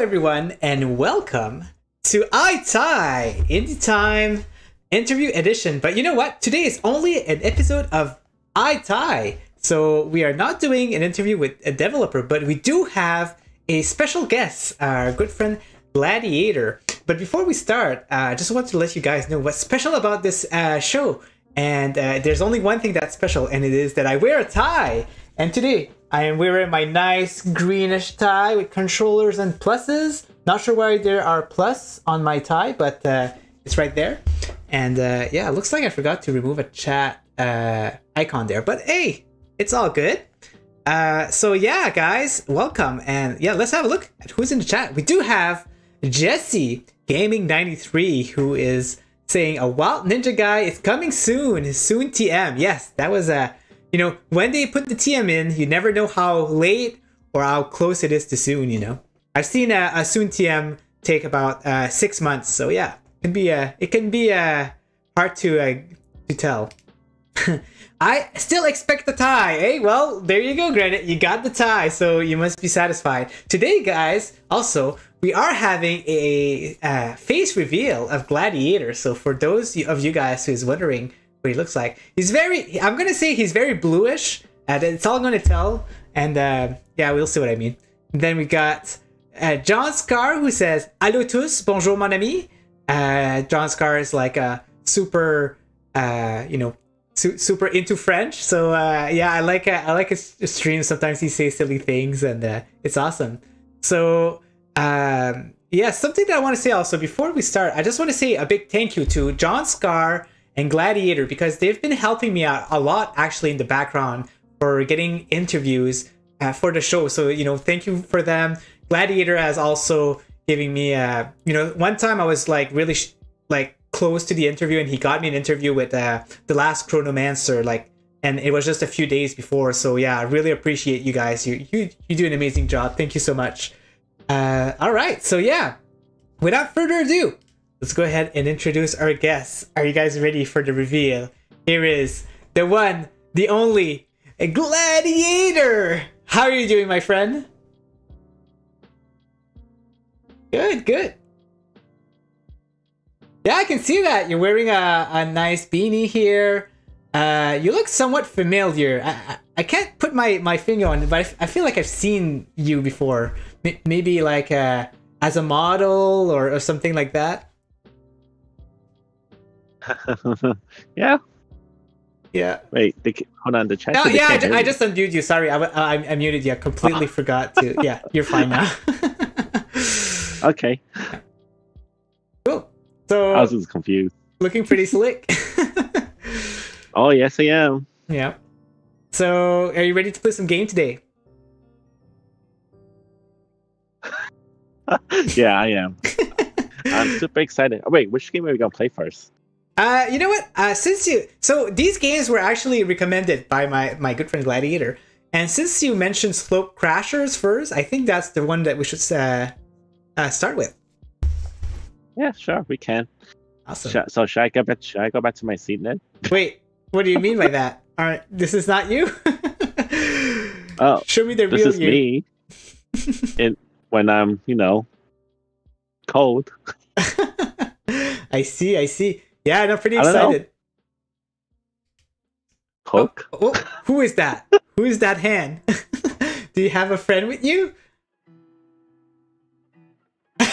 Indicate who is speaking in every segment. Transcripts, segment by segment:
Speaker 1: Everyone, and welcome to iTie Indie Time Interview Edition. But you know what? Today is only an episode of iTie, so we are not doing an interview with a developer, but we do have a special guest, our good friend Gladiator. But before we start, uh, I just want to let you guys know what's special about this uh, show. And uh, there's only one thing that's special, and it is that I wear a tie. And today, I am wearing my nice greenish tie with controllers and pluses. Not sure why there are plus on my tie, but uh, it's right there. And uh, yeah, it looks like I forgot to remove a chat uh, icon there. But hey, it's all good. Uh, so yeah, guys, welcome. And yeah, let's have a look at who's in the chat. We do have Jesse Gaming 93 who is saying a Wild Ninja guy is coming soon. Soon TM. Yes, that was a you know, when they put the TM in, you never know how late or how close it is to soon, you know. I've seen a, a soon TM take about uh, six months, so yeah, it can be uh, it can be uh, hard to uh, to tell. I still expect the tie. Hey, well, there you go, Granite. You got the tie, so you must be satisfied. Today, guys, also, we are having a uh, face reveal of Gladiator. So for those of you guys who's wondering what he looks like. He's very, I'm gonna say he's very bluish. and it's all gonna tell. And uh, yeah, we'll see what I mean. And then we got uh, John Scar who says, Allo tous, bonjour mon ami. Uh, John Scar is like a super, uh, you know, su- super into French. So uh, yeah, I like uh, I like his stream. Sometimes he says silly things, and uh, it's awesome. So um, yeah, something that I want to say also before we start, I just want to say a big thank you to John Scar and Gladiator because they've been helping me out a lot actually in the background for getting interviews uh, for the show. So, you know, thank you for them. Gladiator has also giving me uh you know one time I was like really like close to the interview and he got me an interview with uh the last chronomancer like and it was just a few days before. So yeah I really appreciate you guys. You you, you do an amazing job. Thank you so much. Uh all right. So yeah without further ado let's go ahead and introduce our guests. Are you guys ready for the reveal? Here is the one, the only, a gladiator. How are you doing, my friend? Good, good. Yeah, I can see that. You're wearing a, a nice beanie here. Uh, you look somewhat familiar. I, I, I can't put my, my finger on it, but I, I feel like I've seen you before. M maybe like uh, as a model or, or something like that.
Speaker 2: yeah.
Speaker 1: Yeah.
Speaker 2: Wait, they, hold on. The chat.
Speaker 1: Oh, yeah, I, ju- I, just unmuted you. Sorry, I, I, I muted you. I completely forgot to. Yeah, you're fine now.
Speaker 2: okay.
Speaker 1: Cool. So
Speaker 2: I was just confused.
Speaker 1: Looking pretty slick.
Speaker 2: oh yes, I am.
Speaker 1: Yeah. So, are you ready to play some game today?
Speaker 2: yeah, I am. I'm super excited. Oh, wait, which game are we gonna play first?
Speaker 1: Uh, you know what? Uh, since you so these games were actually recommended by my my good friend Gladiator, and since you mentioned Slope Crashers first, I think that's the one that we should uh, uh start with.
Speaker 2: Yeah, sure, we can.
Speaker 1: Awesome.
Speaker 2: Sh- so should I go back? Should I go back to my seat then?
Speaker 1: Wait, what do you mean by that? All right, this is not you.
Speaker 2: oh,
Speaker 1: show me the real you.
Speaker 2: this is me. it when I'm, you know, cold.
Speaker 1: I see. I see. Yeah, and I'm pretty excited.
Speaker 2: Coke.
Speaker 1: Oh, oh, oh, who is that? who is that hand? Do you have a friend with you?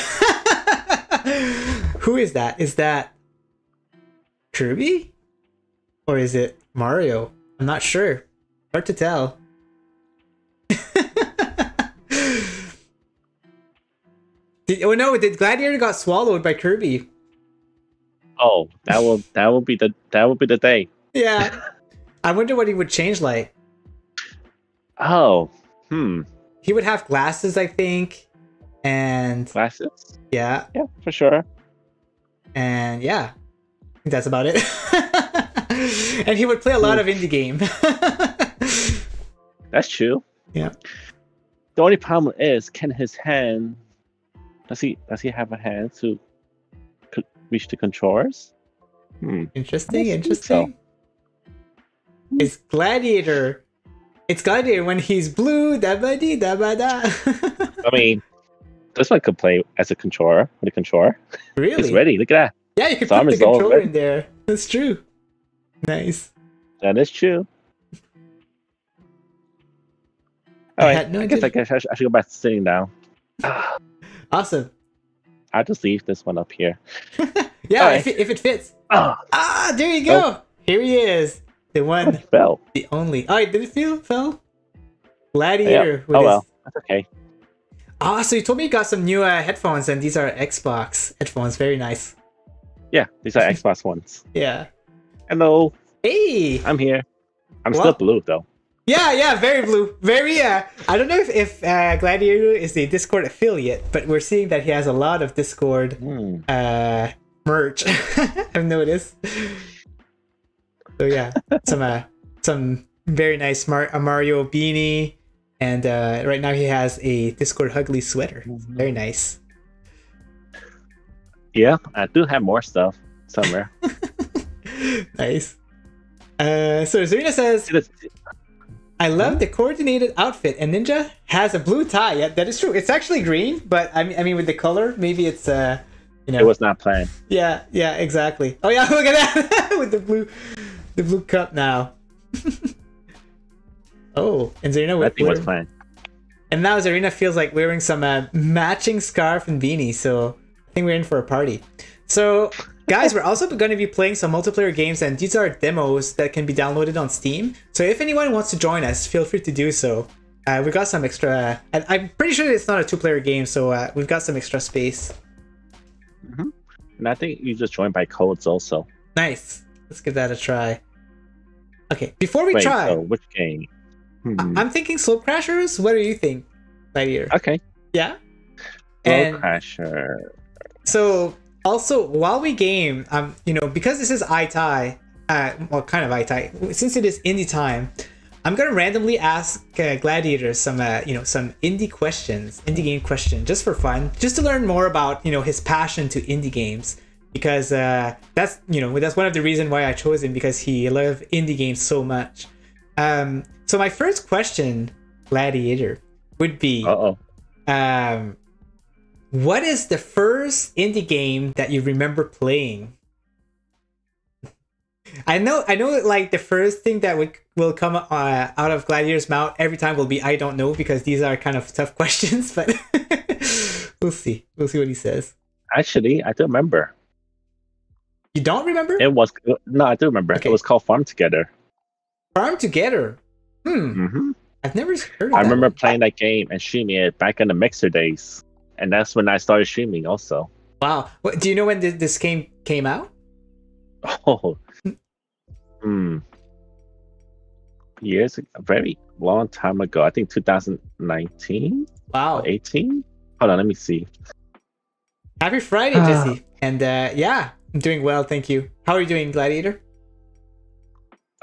Speaker 1: who is that? Is that Kirby? Or is it Mario? I'm not sure. Hard to tell. did, oh no, did Gladiator got swallowed by Kirby?
Speaker 2: Oh, that will that will be the that will be the day.
Speaker 1: Yeah. I wonder what he would change like.
Speaker 2: Oh, hmm.
Speaker 1: He would have glasses, I think. And
Speaker 2: Glasses?
Speaker 1: yeah,
Speaker 2: Yeah, for sure.
Speaker 1: and yeah. That's about it. and he would play a lot of indie game.
Speaker 2: That's true.
Speaker 1: Yeah.
Speaker 2: The only problem is, can his hand does he does he have a hand to reach the controllers? Hmm.
Speaker 1: interesting,
Speaker 2: I think
Speaker 1: interesting. It's Gladiator. It's Gladiator when he's blue, da ba dee da ba da.
Speaker 2: I mean, This one could play as a controller with a controller.
Speaker 1: Really?
Speaker 2: It's ready. Look at that.
Speaker 1: Yeah, you can
Speaker 2: Summer's
Speaker 1: put the controller in there. That's true. Nice.
Speaker 2: That is true.
Speaker 1: I
Speaker 2: All right.
Speaker 1: had no
Speaker 2: I guess I, guess I should, I should go back to sitting down.
Speaker 1: Awesome.
Speaker 2: I'll just leave this one up here.
Speaker 1: Yeah,
Speaker 2: Alright.
Speaker 1: if, it, if it fits.
Speaker 2: Ah,
Speaker 1: Ah, there you go. Here he is. The one,
Speaker 2: it fell.
Speaker 1: the only. Oh, did it feel fell? Gladiator. with
Speaker 2: Oh
Speaker 1: his-
Speaker 2: well, that's okay.
Speaker 1: Ah, so you told me you got some new uh, headphones, and these are Xbox headphones. Very nice.
Speaker 2: Yeah, these are Xbox ones.
Speaker 1: Yeah.
Speaker 2: Hello,
Speaker 1: Hey.
Speaker 2: I'm here. I'm
Speaker 1: Well-
Speaker 2: still blue though.
Speaker 1: Yeah, yeah, very blue. Very, uh, I don't know if, if uh, Gladiator is the Discord affiliate, but we're seeing that he has a lot of Discord
Speaker 2: Hmm.
Speaker 1: uh, merch. I've noticed. So yeah, some uh, some very nice Mar- a Mario beanie, and uh, right now he has a Discord Hugly sweater. Very nice.
Speaker 2: Yeah, I do have more stuff somewhere.
Speaker 1: nice. Uh, so Zarina says, I love the coordinated outfit, and Ninja has a blue tie. Yeah, that is true. It's actually green, but I mean, I mean, with the color, maybe it's uh, you know,
Speaker 2: It was not planned.
Speaker 1: yeah, yeah, exactly. Oh yeah, look at that with the blue, the blue cup now. oh, and Zarina,
Speaker 2: I
Speaker 1: with,
Speaker 2: think was planned.
Speaker 1: and now Zarina feels like wearing some uh, matching scarf and beanie, so I think we're in for a party. So, guys, we're also going to be playing some multiplayer games, and these are demos that can be downloaded on Steam. So, if anyone wants to join us, feel free to do so. Uh, we got some extra, and I'm pretty sure it's not a two-player game, so uh, we've got some extra space.
Speaker 2: And I think you just joined by codes also.
Speaker 1: Nice. Let's give that a try. Okay, before we
Speaker 2: Wait,
Speaker 1: try,
Speaker 2: so which game? Hmm.
Speaker 1: I'm thinking Slope Crashers. What do you think, Lightyear?
Speaker 2: Okay.
Speaker 1: Yeah.
Speaker 2: Road
Speaker 1: And
Speaker 2: Crasher.
Speaker 1: so also while we game, um, you know, because this is iTie, uh, well, kind of iTie, since it is indie time, I'm gonna randomly ask uh, Gladiator some, uh, you know, some indie questions, indie game question, just for fun, just to learn more about, you know, his passion to indie games. Because uh, that's you know that's one of the reasons why I chose him because he loved indie games so much. Um, so my first question, Gladiator, would be
Speaker 2: Uh oh.
Speaker 1: um, what is the first indie game that you remember playing? I know, I know. Like the first thing that would will come uh, out of Gladiator's mouth every time will be "I don't know" because these are kind of tough questions. But we'll see. We'll see what he says.
Speaker 2: Actually, I don't remember.
Speaker 1: You don't remember?
Speaker 2: It was no, I do remember.
Speaker 1: Okay.
Speaker 2: It was called Farm Together.
Speaker 1: Farm Together. Hmm.
Speaker 2: hmm
Speaker 1: I've never heard. Of
Speaker 2: I remember
Speaker 1: one.
Speaker 2: playing that game and streaming it back in the Mixer days, and that's when I started streaming. Also.
Speaker 1: Wow. What, do you know when thi- this game came out?
Speaker 2: Oh. Hmm. Years, ago, a very long time ago. I think 2019
Speaker 1: Wow.
Speaker 2: 18. Hold on, let me see.
Speaker 1: Happy Friday,
Speaker 2: Ah.
Speaker 1: Jesse. And uh, yeah, I'm doing well, thank you. How are you doing, Gladiator?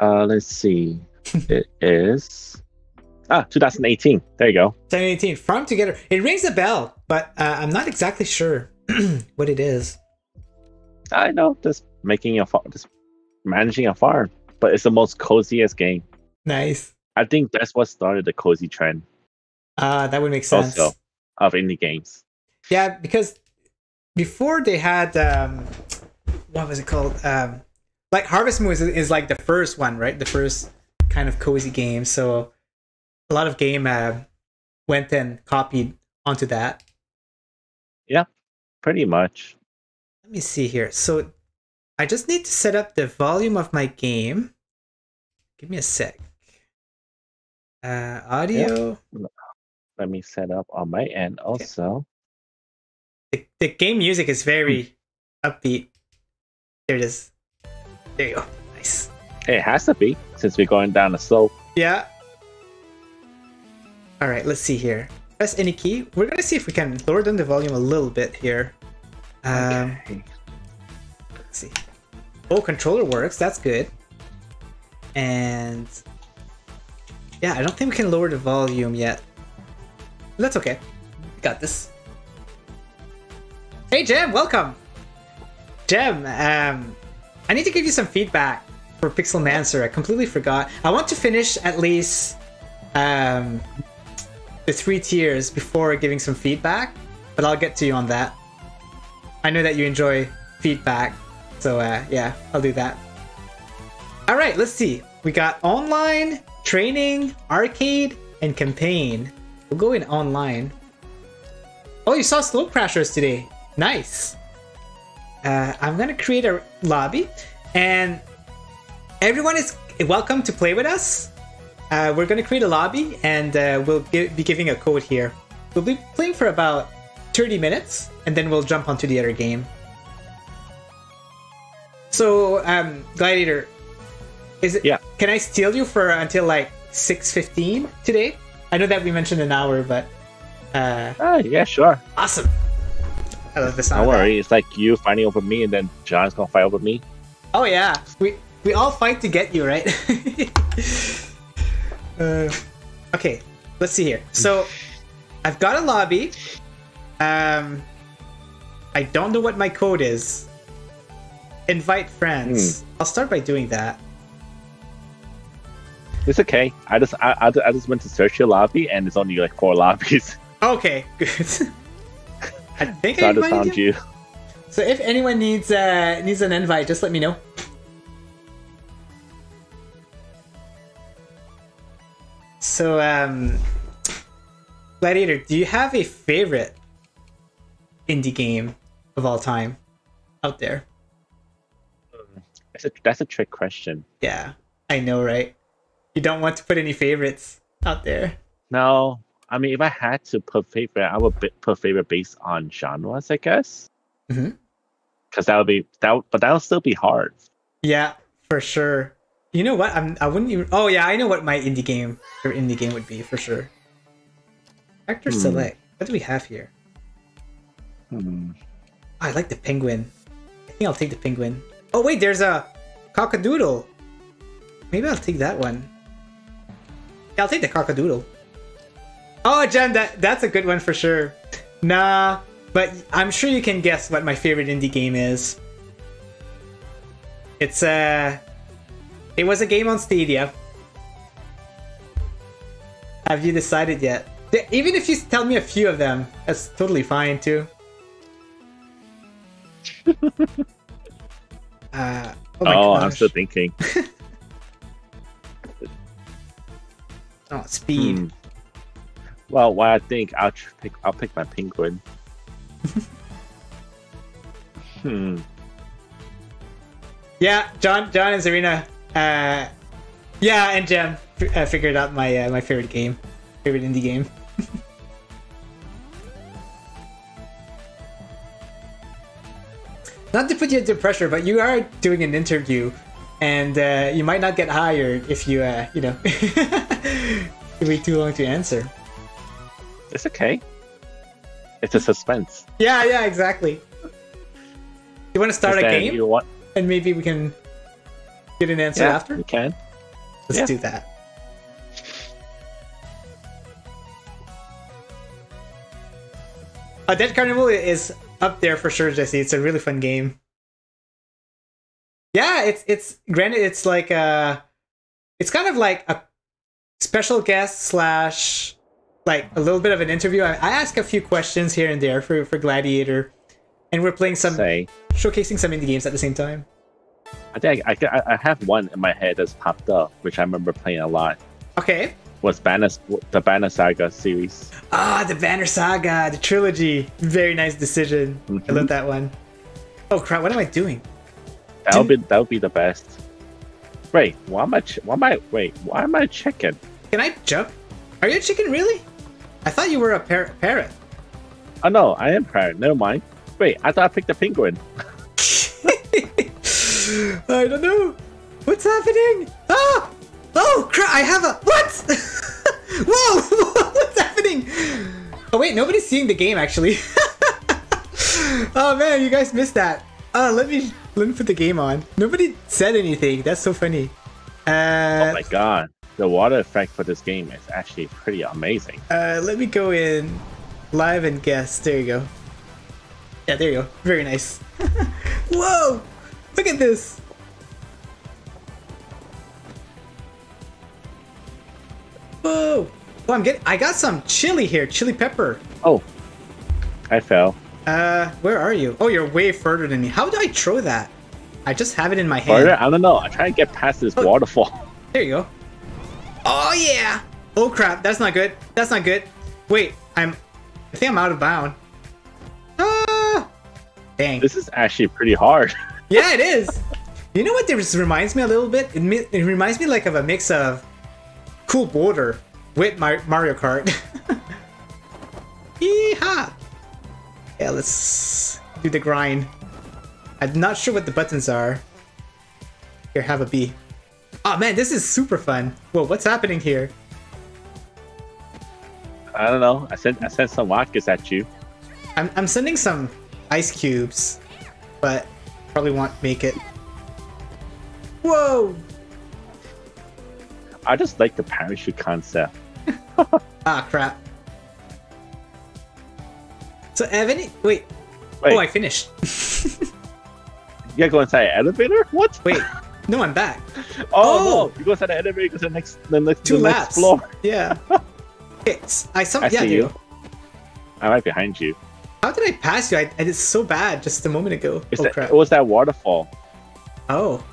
Speaker 2: Uh, let's see. it is ah 2018. There you go.
Speaker 1: 2018. Farm Together. It rings a bell, but uh, I'm not exactly sure what it is.
Speaker 2: I know, just making a farm, just managing a farm, but it's the most coziest game.
Speaker 1: Nice.
Speaker 2: I think that's what started the cozy trend
Speaker 1: Uh, that would make sense.
Speaker 2: also of indie games.
Speaker 1: Yeah, because before they had um, what was it called? Um, like Harvest Moon is, is like the first one, right? The first kind of cozy game. So a lot of game uh, went and copied onto that.
Speaker 2: Yeah, pretty much.
Speaker 1: Let me see here. So I just need to set up the volume of my game. Give me a sec. Uh, audio.
Speaker 2: Let me set up on my end also.
Speaker 1: The, the game music is very upbeat. There it is. There you go. Nice.
Speaker 2: It has to be since we're going down the slope.
Speaker 1: Yeah. All right, let's see here. Press any key. We're gonna see if we can lower down the volume a little bit here. Um,
Speaker 2: Okay.
Speaker 1: let's see. Oh, controller works. That's good. And yeah, I don't think we can lower the volume yet. That's okay. Got this. Hey, Jem, welcome. Jem, um, I need to give you some feedback for Pixel Mancer. I completely forgot. I want to finish at least um, the three tiers before giving some feedback. but I'll get to you on that. I know that you enjoy feedback, so uh, yeah, I'll do that. All right, let's see. We got online, training, arcade, and campaign. We'll go in online. Oh, you saw Slope Crashers today. Nice. Uh, I'm gonna create a lobby, and everyone is welcome to play with us. Uh, we're gonna create a lobby, and uh, we'll be giving a code here. We'll be playing for about 30 minutes, and then we'll jump onto the other game. So, um, Gladiator, is it?
Speaker 2: Yeah.
Speaker 1: Can I steal you for until like 6:15 today? I know that we mentioned an hour, but uh,
Speaker 2: Ah, yeah, sure.
Speaker 1: awesome. I love the sound.
Speaker 2: Don't worry. It's like you fighting over me, and then John's gonna fight over me.
Speaker 1: Oh yeah, we we all fight to get you right. uh, okay, let's see here. So I've got a lobby. Um, I don't know what my code is. Invite friends. I'll start by doing that.
Speaker 2: It's okay. I just I, I, I just went to search your lobby, and it's only like four lobbies.
Speaker 1: Okay, good. I think
Speaker 2: so
Speaker 1: I
Speaker 2: I just found
Speaker 1: you.
Speaker 2: you.
Speaker 1: So if anyone needs uh needs an invite, just let me know. So um Gladiator, do you have a favorite indie game of all time out there?
Speaker 2: That's a that's a trick question.
Speaker 1: Yeah, I know, right? You don't want to put any favorites out there.
Speaker 2: No, I mean if I had to put favorite, I would put favorite based on genres, I guess. Because that would be that, would- but that would still be hard.
Speaker 1: Yeah, for sure. You know what? I'm I wouldn't even Oh yeah, I know what my indie game or indie game would be for sure. Actor
Speaker 2: Hmm.
Speaker 1: select. What do we have here?
Speaker 2: Hmm.
Speaker 1: I like the penguin. I think I'll take the penguin. Oh wait, there's a cockadoodle. Maybe I'll take that one. Yeah, I'll take the cockadoodle. Oh, Jen, that that's a good one for sure. Nah, but I'm sure you can guess what my favorite indie game is. It's uh it was a game on Stadia. Have you decided yet? Even if you tell me a few of them, that's totally fine too. Uh, oh,
Speaker 2: Oh, I'm still thinking.
Speaker 1: Oh, speed.
Speaker 2: Hmm. Well, what I think I'll tr- pick I'll pick my penguin. hmm.
Speaker 1: Yeah, John, John and Zarina. Uh, yeah, and Jem f- uh, figured out my uh, my favorite game, favorite indie game. Not to put you into pressure, but you are doing an interview, and uh, you might not get hired if you, uh, you know, you wait too long to answer.
Speaker 2: It's okay. It's a suspense.
Speaker 1: Yeah, yeah, exactly. You want to start a game,
Speaker 2: You want?
Speaker 1: and maybe we can get an answer
Speaker 2: Yeah,
Speaker 1: after.
Speaker 2: you can.
Speaker 1: Let's
Speaker 2: Yeah.
Speaker 1: do that. Uh, Dead Carnival is up there for sure, Jesse. It's a really fun game. Yeah, it's it's granted it's like a it's kind of like a special guest slash like a little bit of an interview. I, I ask a few questions here and there for for Gladiator, and we're playing some
Speaker 2: Say,
Speaker 1: showcasing some indie games at the same time.
Speaker 2: I think I, I, I have one in my head that's popped up, which I remember playing a lot.
Speaker 1: Okay.
Speaker 2: Was Banner the Banner Saga series?
Speaker 1: Ah, the Banner Saga, the trilogy. Very nice decision. I
Speaker 2: Mhm.
Speaker 1: love that one. Oh crap! What am I doing?
Speaker 2: That would be that would be the best. Wait, why am I? Ch- why am I? Wait, why am I chicken?
Speaker 1: Can I jump? Are you a chicken really? I thought you were a par- parrot.
Speaker 2: Oh no, I am proud. Never mind. Wait, I thought I picked a penguin.
Speaker 1: I don't know. What's happening? Ah! Oh crap! I have a what? Whoa! What's happening? Oh wait, nobody's seeing the game actually. oh man, you guys missed that. Uh, let me let me put the game on. Nobody said anything. That's so funny. Uh,
Speaker 2: Oh my god, the water effect for this game is actually pretty amazing.
Speaker 1: Uh, let me go in live and guess. There you go. Yeah, there you go. Very nice. Whoa! Look at this. Whoa! Oh, I'm getting. I got some chili here. Chili pepper.
Speaker 2: Oh, I fell.
Speaker 1: Uh, where are you? Oh, you're way further than me. How do I throw that? I just have it in my hand.
Speaker 2: Further? I don't know. I try to get past this
Speaker 1: Oh.
Speaker 2: waterfall.
Speaker 1: There you go. Oh yeah. Oh crap, that's not good. That's not good. Wait, I'm. I think I'm out of bound. Ah. Dang.
Speaker 2: This is actually pretty hard.
Speaker 1: Yeah, it is. You know what this reminds me a little bit? It, mi- it reminds me like of a mix of Cool Boarder with Mar- Mario Kart. Yeehaw! Yeah, let's do the grind. I'm not sure what the buttons are. Here, have a B. Oh man, this is super fun. Whoa, what's happening here?
Speaker 2: I don't know. I sent I sent some rockets at you.
Speaker 1: I'm, I'm sending some ice cubes, but probably won't make it. Whoa!
Speaker 2: I just like the parachute concept.
Speaker 1: Ah, crap. So, Evan, wait.
Speaker 2: Wait,
Speaker 1: Oh, I finished.
Speaker 2: you gotta go inside an elevator? What?
Speaker 1: wait. No, I'm back.
Speaker 2: Oh,
Speaker 1: Oh!
Speaker 2: no! You go inside the elevator, go to the next, the next,
Speaker 1: Two
Speaker 2: the
Speaker 1: laps.
Speaker 2: next floor.
Speaker 1: Yeah. It's, s- I some
Speaker 2: I
Speaker 1: yeah,
Speaker 2: see
Speaker 1: there
Speaker 2: you. I'm right behind you.
Speaker 1: How did I pass you? I, I did so bad just a moment ago.
Speaker 2: It's
Speaker 1: oh
Speaker 2: that,
Speaker 1: crap.
Speaker 2: It was that waterfall.
Speaker 1: Oh,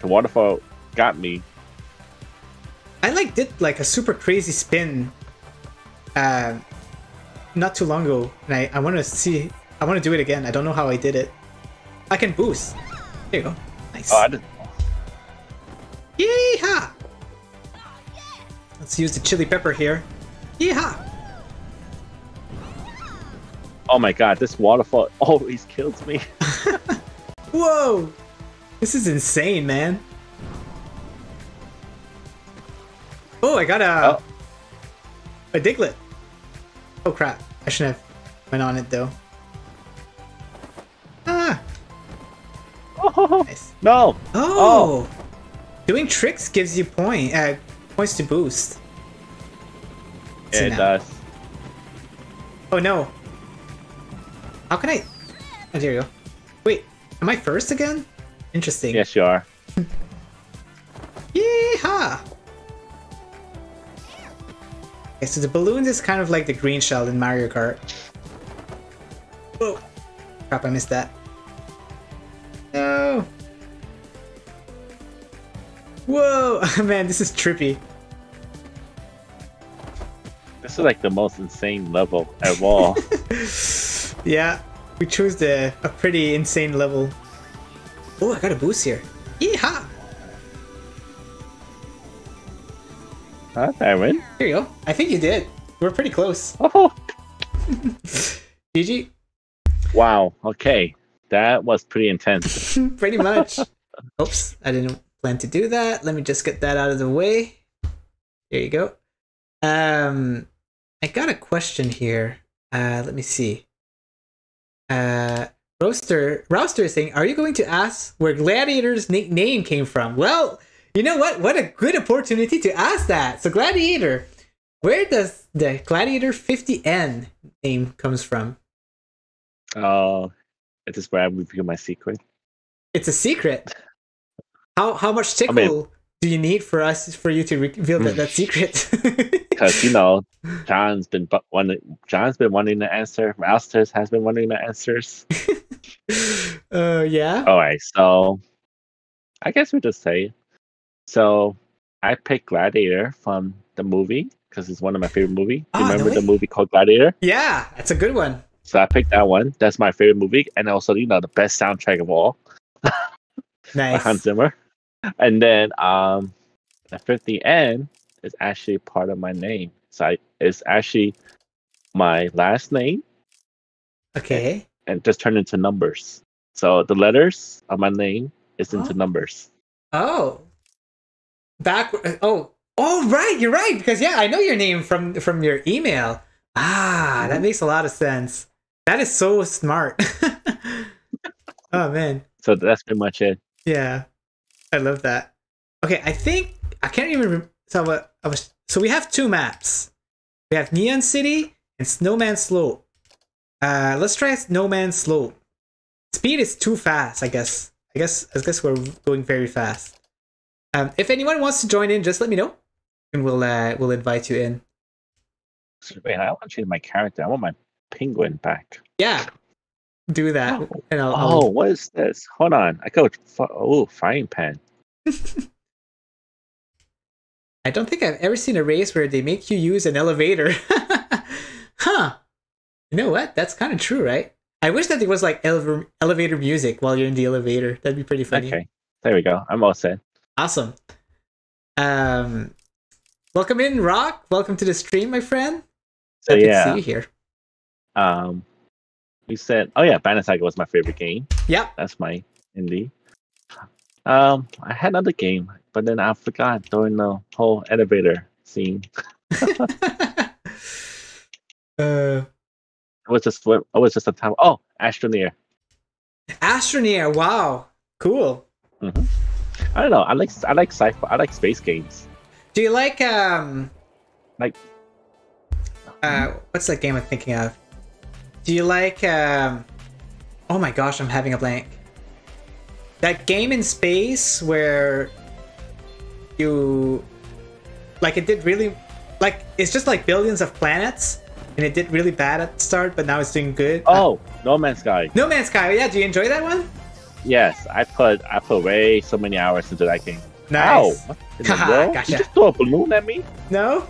Speaker 2: The waterfall got me.
Speaker 1: I like did like a super crazy spin, uh, not too long ago, and I I want to see. I want to do it again. I don't know how I did it. I can boost. There you go. Nice.
Speaker 2: Oh, I didn't.
Speaker 1: Yeehaw! Let's use the chili pepper here. Yeehaw!
Speaker 2: Oh my god, this waterfall always kills me.
Speaker 1: Whoa! This is insane, man. Oh, I got a
Speaker 2: Oh.
Speaker 1: a Diglett. Oh crap! I shouldn't have went on it though. Ah,
Speaker 2: Oh,
Speaker 1: nice.
Speaker 2: no!
Speaker 1: Oh, doing tricks gives you point uh, points to boost.
Speaker 2: Yeah, it does.
Speaker 1: Oh no! How can I? Oh, there you go. Wait, am I first again? Interesting.
Speaker 2: Yes, you are.
Speaker 1: Yeehaw! Okay, so the balloon is kind of like the green shell in Mario Kart. Oh, crap! I missed that. No. Whoa, man, this is trippy.
Speaker 2: This is like the most insane level of all.
Speaker 1: Yeah, we chose the a pretty insane level. Oh, I got a boost here. Yeehaw!
Speaker 2: huh, did I win?
Speaker 1: Here you go. I think you did. We're pretty close.
Speaker 2: Oh,
Speaker 1: GG.
Speaker 2: wow. Okay, that was pretty intense.
Speaker 1: pretty much. Oops, I didn't plan to do that. Let me just get that out of the way. There you go. Um, I got a question here. Uh, let me see. Uh, Roaster, Roaster is saying, "Are you going to ask where Gladiator's na- name came from?" Well, you know what? What a good opportunity to ask that. So, Gladiator, where does the Gladiator 50N name comes from?
Speaker 2: Oh, is this where I reveal my secret?
Speaker 1: It's a secret. How how much tickle
Speaker 2: mean-
Speaker 1: do you need for us for you to reveal that, that secret?
Speaker 2: Because you know, John's been wanting. John's been wanting the answer. Rousters has been wanting the answers.
Speaker 1: uh yeah.
Speaker 2: All right, so I guess we just say. So I picked Gladiator from the movie because it's one of my favorite movies.
Speaker 1: Ah, no
Speaker 2: Remember the movie called Gladiator?
Speaker 1: Yeah, that's a good one.
Speaker 2: So I picked that one. That's my favorite movie, and also you know the best soundtrack of all
Speaker 1: Nice.
Speaker 2: Hans Zimmer. And then um, the 50N is actually part of my name. So I, it's actually my last name
Speaker 1: Okay.
Speaker 2: and just turned into numbers. So the letters of my name is into
Speaker 1: Oh.
Speaker 2: numbers.
Speaker 1: Oh. Back oh oh right, you're right, because yeah, I know your name from from your email. Ah, that
Speaker 2: Mhm.
Speaker 1: makes a lot of sense. That is so smart. oh man.
Speaker 2: So that's pretty much it.
Speaker 1: Yeah, I love that. Okay, I think I can't even. So what I was. So we have two maps. We have Neon City and Snowman Slope. Uh, let's try Snowman Slope. Speed is too fast. I guess. I guess. I guess we're going very fast. Um, if anyone wants to join in, just let me know, and we'll uh, we'll invite you in.
Speaker 2: Wait, I want to change my character. I want my penguin back.
Speaker 1: Yeah. Do that.
Speaker 2: Oh,
Speaker 1: and I'll,
Speaker 2: Oh,
Speaker 1: I'll-
Speaker 2: what is this? Hold on. I go. Oh, frying pan.
Speaker 1: I don't think I've ever seen a race where they make you use an elevator. huh. You know what? That's kind of true, right? I wish that there was like elevator elevator music while you're in the elevator. That'd be pretty funny.
Speaker 2: Okay, there we go. I'm all set.
Speaker 1: Awesome. Um, welcome in, Rock. Welcome to the stream, my friend.
Speaker 2: So
Speaker 1: to
Speaker 2: yeah,
Speaker 1: see you here.
Speaker 2: um, you said, oh yeah, Banner Saga was my favorite game.
Speaker 1: Yep.
Speaker 2: That's my indie. Um, I had another game, but then I forgot during the whole elevator scene.
Speaker 1: uh,
Speaker 2: It was just it was just a time. Oh, Astroneer.
Speaker 1: Astroneer. Wow. Cool.
Speaker 2: I don't know. I like I like sci-fi. I like space games.
Speaker 1: Do you like um
Speaker 2: Like
Speaker 1: uh what's that game I'm thinking of? Do you like um oh my gosh, I'm having a blank. That game in space where you like it did really like it's just like billions of planets and it did really bad at the start, but now it's doing good. Uh,
Speaker 2: oh, No Man's Sky.
Speaker 1: No Man's Sky, yeah, do you enjoy that one?
Speaker 2: Yes, I put I put way so many hours into that game.
Speaker 1: Nice.
Speaker 2: Ow! In the
Speaker 1: Haha,
Speaker 2: world?
Speaker 1: gotcha.
Speaker 2: You just throw a balloon at me?
Speaker 1: No?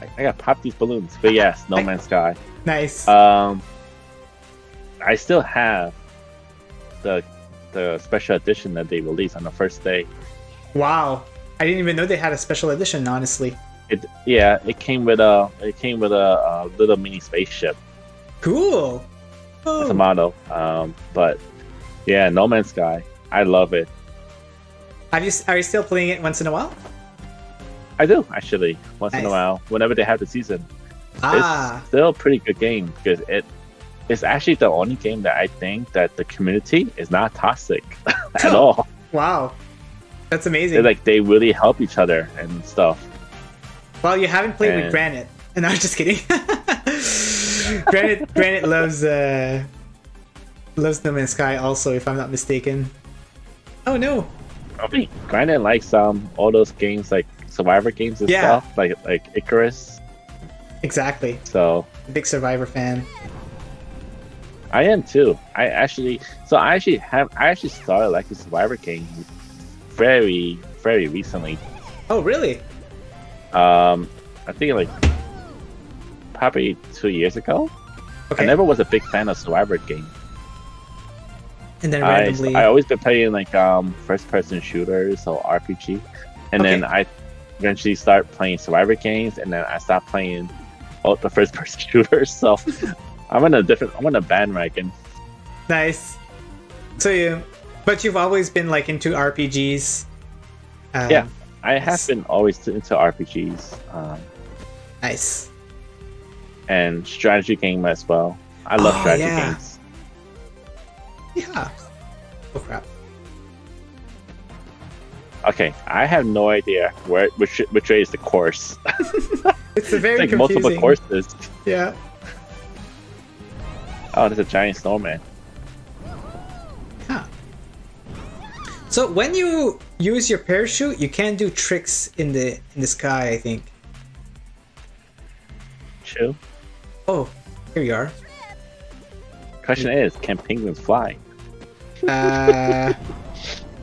Speaker 2: I, I gotta pop these balloons. But yes, No
Speaker 1: I-
Speaker 2: Man's Sky.
Speaker 1: Nice.
Speaker 2: Um, I still have the the special edition that they released on the first day.
Speaker 1: wow. I didn't even know they had a special edition, honestly.
Speaker 2: It yeah, it came with a it came with a, a little mini spaceship
Speaker 1: Cool. Oh.
Speaker 2: a model. Um, but yeah, No Man's Sky. I love it.
Speaker 1: Have you are you still playing it once in a while?
Speaker 2: I do actually once in a while whenever they have the season.
Speaker 1: Ah,
Speaker 2: It's still a pretty good game because it it's actually the only game that I think that the community is not toxic at all.
Speaker 1: wow. That's amazing.
Speaker 2: They like they really help each other and stuff.
Speaker 1: well, you haven't played with
Speaker 2: and-
Speaker 1: Granite. And I'm just kidding. Granite Granite loves uh loves No Man's Sky also, if I'm not mistaken. Oh no.
Speaker 2: Mean, Granite likes um all those games like Survivor games and
Speaker 1: Yeah.
Speaker 2: stuff like like Icarus.
Speaker 1: Exactly.
Speaker 2: So
Speaker 1: Big Survivor fan.
Speaker 2: I am too. I actually so I actually have I actually started like the Survivor game very very recently.
Speaker 1: Oh really?
Speaker 2: Um, I think like probably two years ago.
Speaker 1: Okay.
Speaker 2: I never was a big fan of Survivor game.
Speaker 1: and then
Speaker 2: I
Speaker 1: randomly
Speaker 2: I always been playing like um first person shooters or RPG, and then I eventually start playing Survivor games, and then I stopped playing all the first person shooters. So I'm in a different I'm in a bandwagon.
Speaker 1: Nice. So you but you've always been like into RPGs. Um,
Speaker 2: Yeah. I have been always into RPGs um,
Speaker 1: Nice.
Speaker 2: and strategy game as well. I love
Speaker 1: Oh,
Speaker 2: strategy
Speaker 1: yeah.
Speaker 2: games.
Speaker 1: Yeah. Oh crap.
Speaker 2: Okay, I have no idea where which which way is the course.
Speaker 1: It's a very
Speaker 2: like
Speaker 1: confusing.
Speaker 2: multiple courses.
Speaker 1: Yeah.
Speaker 2: Oh, there's a giant snowman.
Speaker 1: Huh. So when you use your parachute, you can do tricks in the in the sky. I think.
Speaker 2: True.
Speaker 1: Oh, here you are.
Speaker 2: Question is, can penguins fly?
Speaker 1: Uh,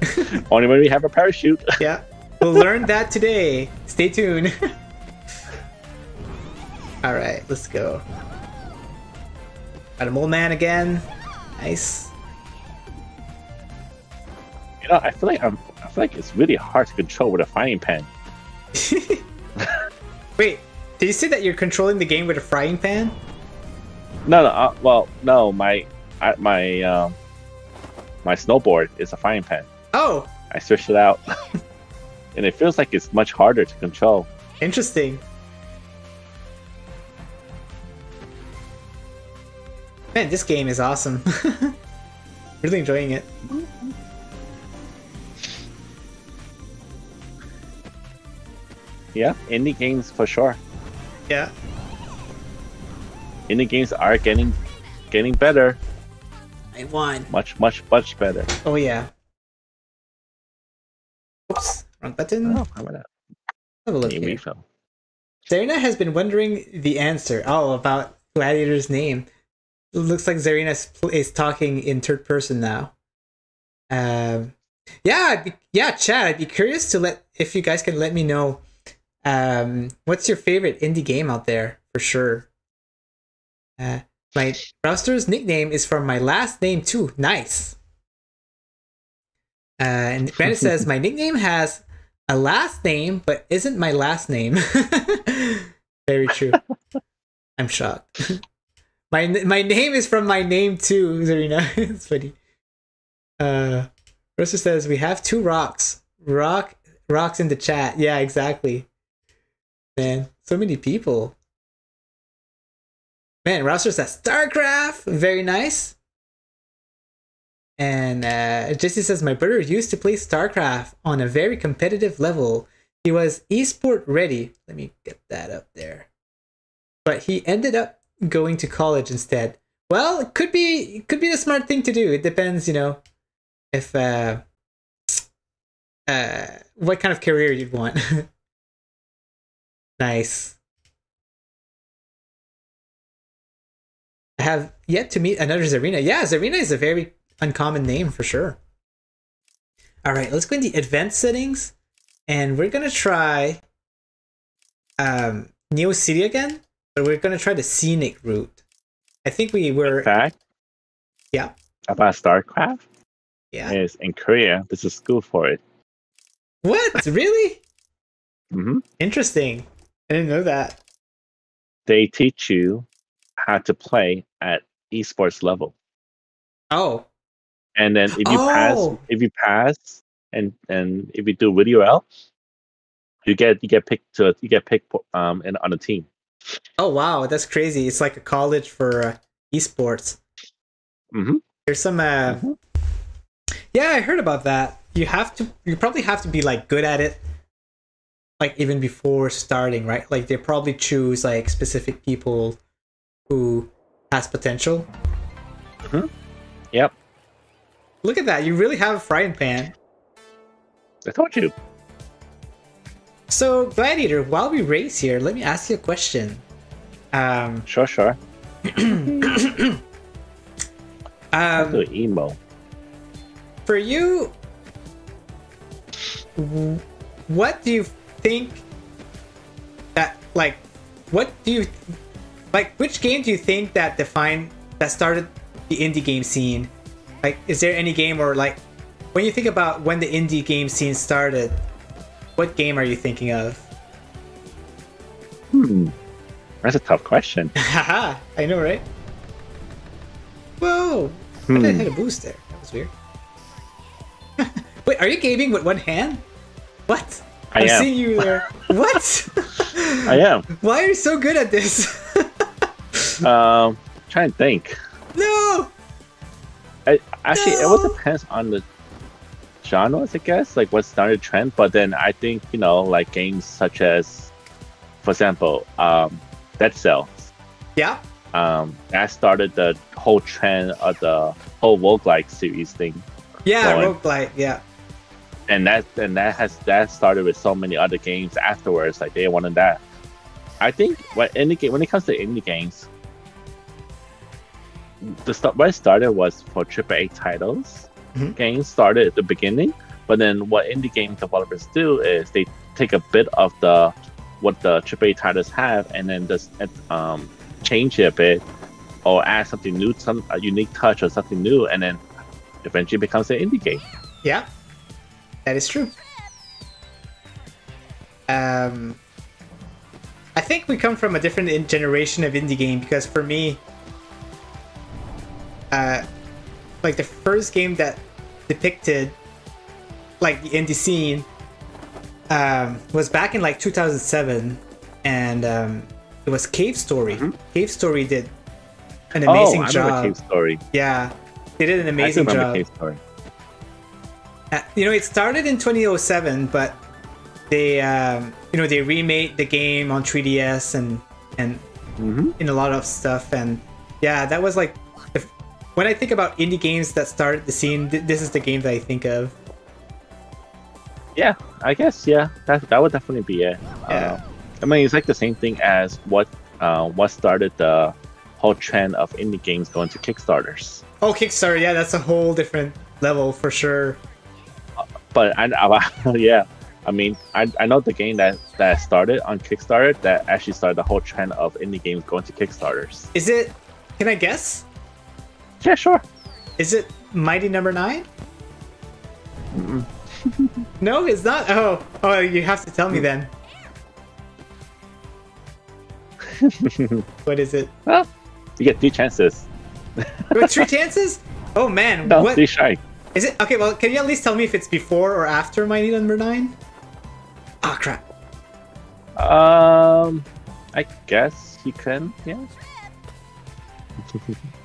Speaker 2: Only when we have a parachute.
Speaker 1: yeah, we'll learn that today. Stay tuned. All right, let's go. Got a mole man again. Nice.
Speaker 2: You know, I feel like I'm. I feel like it's really hard to control with a frying pan.
Speaker 1: Wait, did you say that you're controlling the game with a frying pan?
Speaker 2: No, no. Uh, well, no. My, I, my, um, my snowboard is a frying pan.
Speaker 1: Oh,
Speaker 2: I switched it out, and it feels like it's much harder to control.
Speaker 1: interesting. Man, this game is awesome. really enjoying it.
Speaker 2: Yeah, indie games for sure.
Speaker 1: Yeah.
Speaker 2: Indie games are getting, getting better.
Speaker 1: I won.
Speaker 2: Much, much, much better.
Speaker 1: Oh yeah. Oops, wrong button.
Speaker 2: Oh, how about that?
Speaker 1: Have a look
Speaker 2: Need
Speaker 1: here.
Speaker 2: refill.
Speaker 1: Zarina has been wondering the answer. Oh, about Gladiator's name. It looks like Zarina is, is talking in third person now. Um, yeah, I'd be, yeah, Chad. I'd be curious to let if you guys can let me know. Um, what's your favorite indie game out there for sure? Uh, my roster's nickname is from my last name too. Nice. Uh, and Brandon says my nickname has a last name, but isn't my last name. Very true. I'm shocked. My my name is from my name too, Zarina. it's funny. Uh, Rosa says we have two rocks. Rock rocks in the chat. Yeah, exactly. Man, so many people. Man, Rouster says StarCraft. Very nice. And uh, Jesse says, My brother used to play StarCraft on a very competitive level. He was esport ready. Let me get that up there. But he ended up going to college instead. Well, it could be it could be the smart thing to do. It depends, you know, if uh uh what kind of career you'd want. nice. I have yet to meet another Zarina. Yeah, Zarina is a very uncommon name for sure. All right, let's go in the advanced settings, and we're gonna try um, Neo City again, but we're gonna try the scenic route. I think we were.
Speaker 2: In fact,
Speaker 1: yeah.
Speaker 2: About StarCraft.
Speaker 1: Yeah.
Speaker 2: Is in Korea. There's a school for it.
Speaker 1: What? really?
Speaker 2: Mm-hmm.
Speaker 1: Interesting. I didn't know that.
Speaker 2: They teach you how to play at esports level.
Speaker 1: Oh.
Speaker 2: And then if you
Speaker 1: Oh.
Speaker 2: pass, if you pass, and and if you do really well, you get you get picked to you get picked um in, on a team.
Speaker 1: Oh wow, that's crazy. It's like a college for uh, esports.
Speaker 2: Mm-hmm.
Speaker 1: There's some uh
Speaker 2: Mhm.
Speaker 1: Yeah, I heard about that. You have to you probably have to be like good at it like even before starting, right? Like they probably choose like specific people who has potential.
Speaker 2: Yep,
Speaker 1: Look at that. You really have a frying pan.
Speaker 2: I told you.
Speaker 1: So, Gladiator, while we race here, let me ask you a question. Um,
Speaker 2: Sure, sure.
Speaker 1: um
Speaker 2: Do emo.
Speaker 1: for you what do you think that like what do you like which game do you think that defined that started the indie game scene like is there any game or like when you think about when the indie game scene started what game are you thinking of
Speaker 2: Hmm. That's a tough question.
Speaker 1: haha i know right whoa I didn't
Speaker 2: Hmm.
Speaker 1: hit a boost there. That was weird. Wait, are you gaming with one hand? What?
Speaker 2: I
Speaker 1: I'm
Speaker 2: am.
Speaker 1: seeing you there. what?
Speaker 2: I am.
Speaker 1: Why are you so good at this?
Speaker 2: Um, trying to think.
Speaker 1: no.
Speaker 2: I, actually, it would
Speaker 1: No.
Speaker 2: depends on the genres, I guess, like what started a trend. But then I think you know, like games such as, for example, um, Dead Cells.
Speaker 1: Yeah.
Speaker 2: Um, that started the whole trend of the whole roguelike series thing,
Speaker 1: Yeah.
Speaker 2: Going.
Speaker 1: Roguelike. Yeah.
Speaker 2: and that and that has that started with so many other games afterwards. Like they wanted that. I think when indie game, when it comes to indie games, the start where it started was for AAA titles.
Speaker 1: Mhm.
Speaker 2: Games started at the beginning, but then what indie game developers do is they take a bit of the what the AAA titles have, and then just um, change it a bit, or add something new, some a unique touch or something new, and then eventually becomes an indie game.
Speaker 1: Yeah. That is true. Um, I think we come from a different generation of indie game because for me, uh, like the first game that depicted like the indie scene um, was back in like 2007, and um, it was Cave Story.
Speaker 2: Mhm.
Speaker 1: Cave Story did an amazing
Speaker 2: oh, I
Speaker 1: job.
Speaker 2: remember Cave Story.
Speaker 1: Yeah, they did an
Speaker 2: I
Speaker 1: amazing
Speaker 2: remember
Speaker 1: job.
Speaker 2: Cave Story.
Speaker 1: Uh, you know, it started in 2007, but they, um, you know, they remade the game on 3DS and and
Speaker 2: hmm
Speaker 1: in a lot of stuff. And yeah, that was like, when I think about indie games that started the scene, th- this is the game that I think of.
Speaker 2: Yeah, I guess yeah, that that would definitely be it.
Speaker 1: Yeah.
Speaker 2: Uh, I mean, it's like the same thing as what uh, what started the whole trend of indie games going to Kickstarters.
Speaker 1: Oh, Kickstarter, yeah, that's a whole different level for sure.
Speaker 2: But I, I yeah, I mean, I, I know the game that that started on Kickstarter that actually started the whole trend of indie games going to Kickstarters.
Speaker 1: Is it? Can I guess?
Speaker 2: Yeah, sure.
Speaker 1: Is it Mighty Number Nine? No, it's not. Oh, oh, you have to tell me then. What is it?
Speaker 2: well, you get three chances.
Speaker 1: Wait, three chances? Oh man,
Speaker 2: No,
Speaker 1: what
Speaker 2: three shy.
Speaker 1: is it? Okay, well, can you at least tell me if it's before or after Mighty Number Nine? Oh crap!
Speaker 2: Um, I guess you can. Yeah.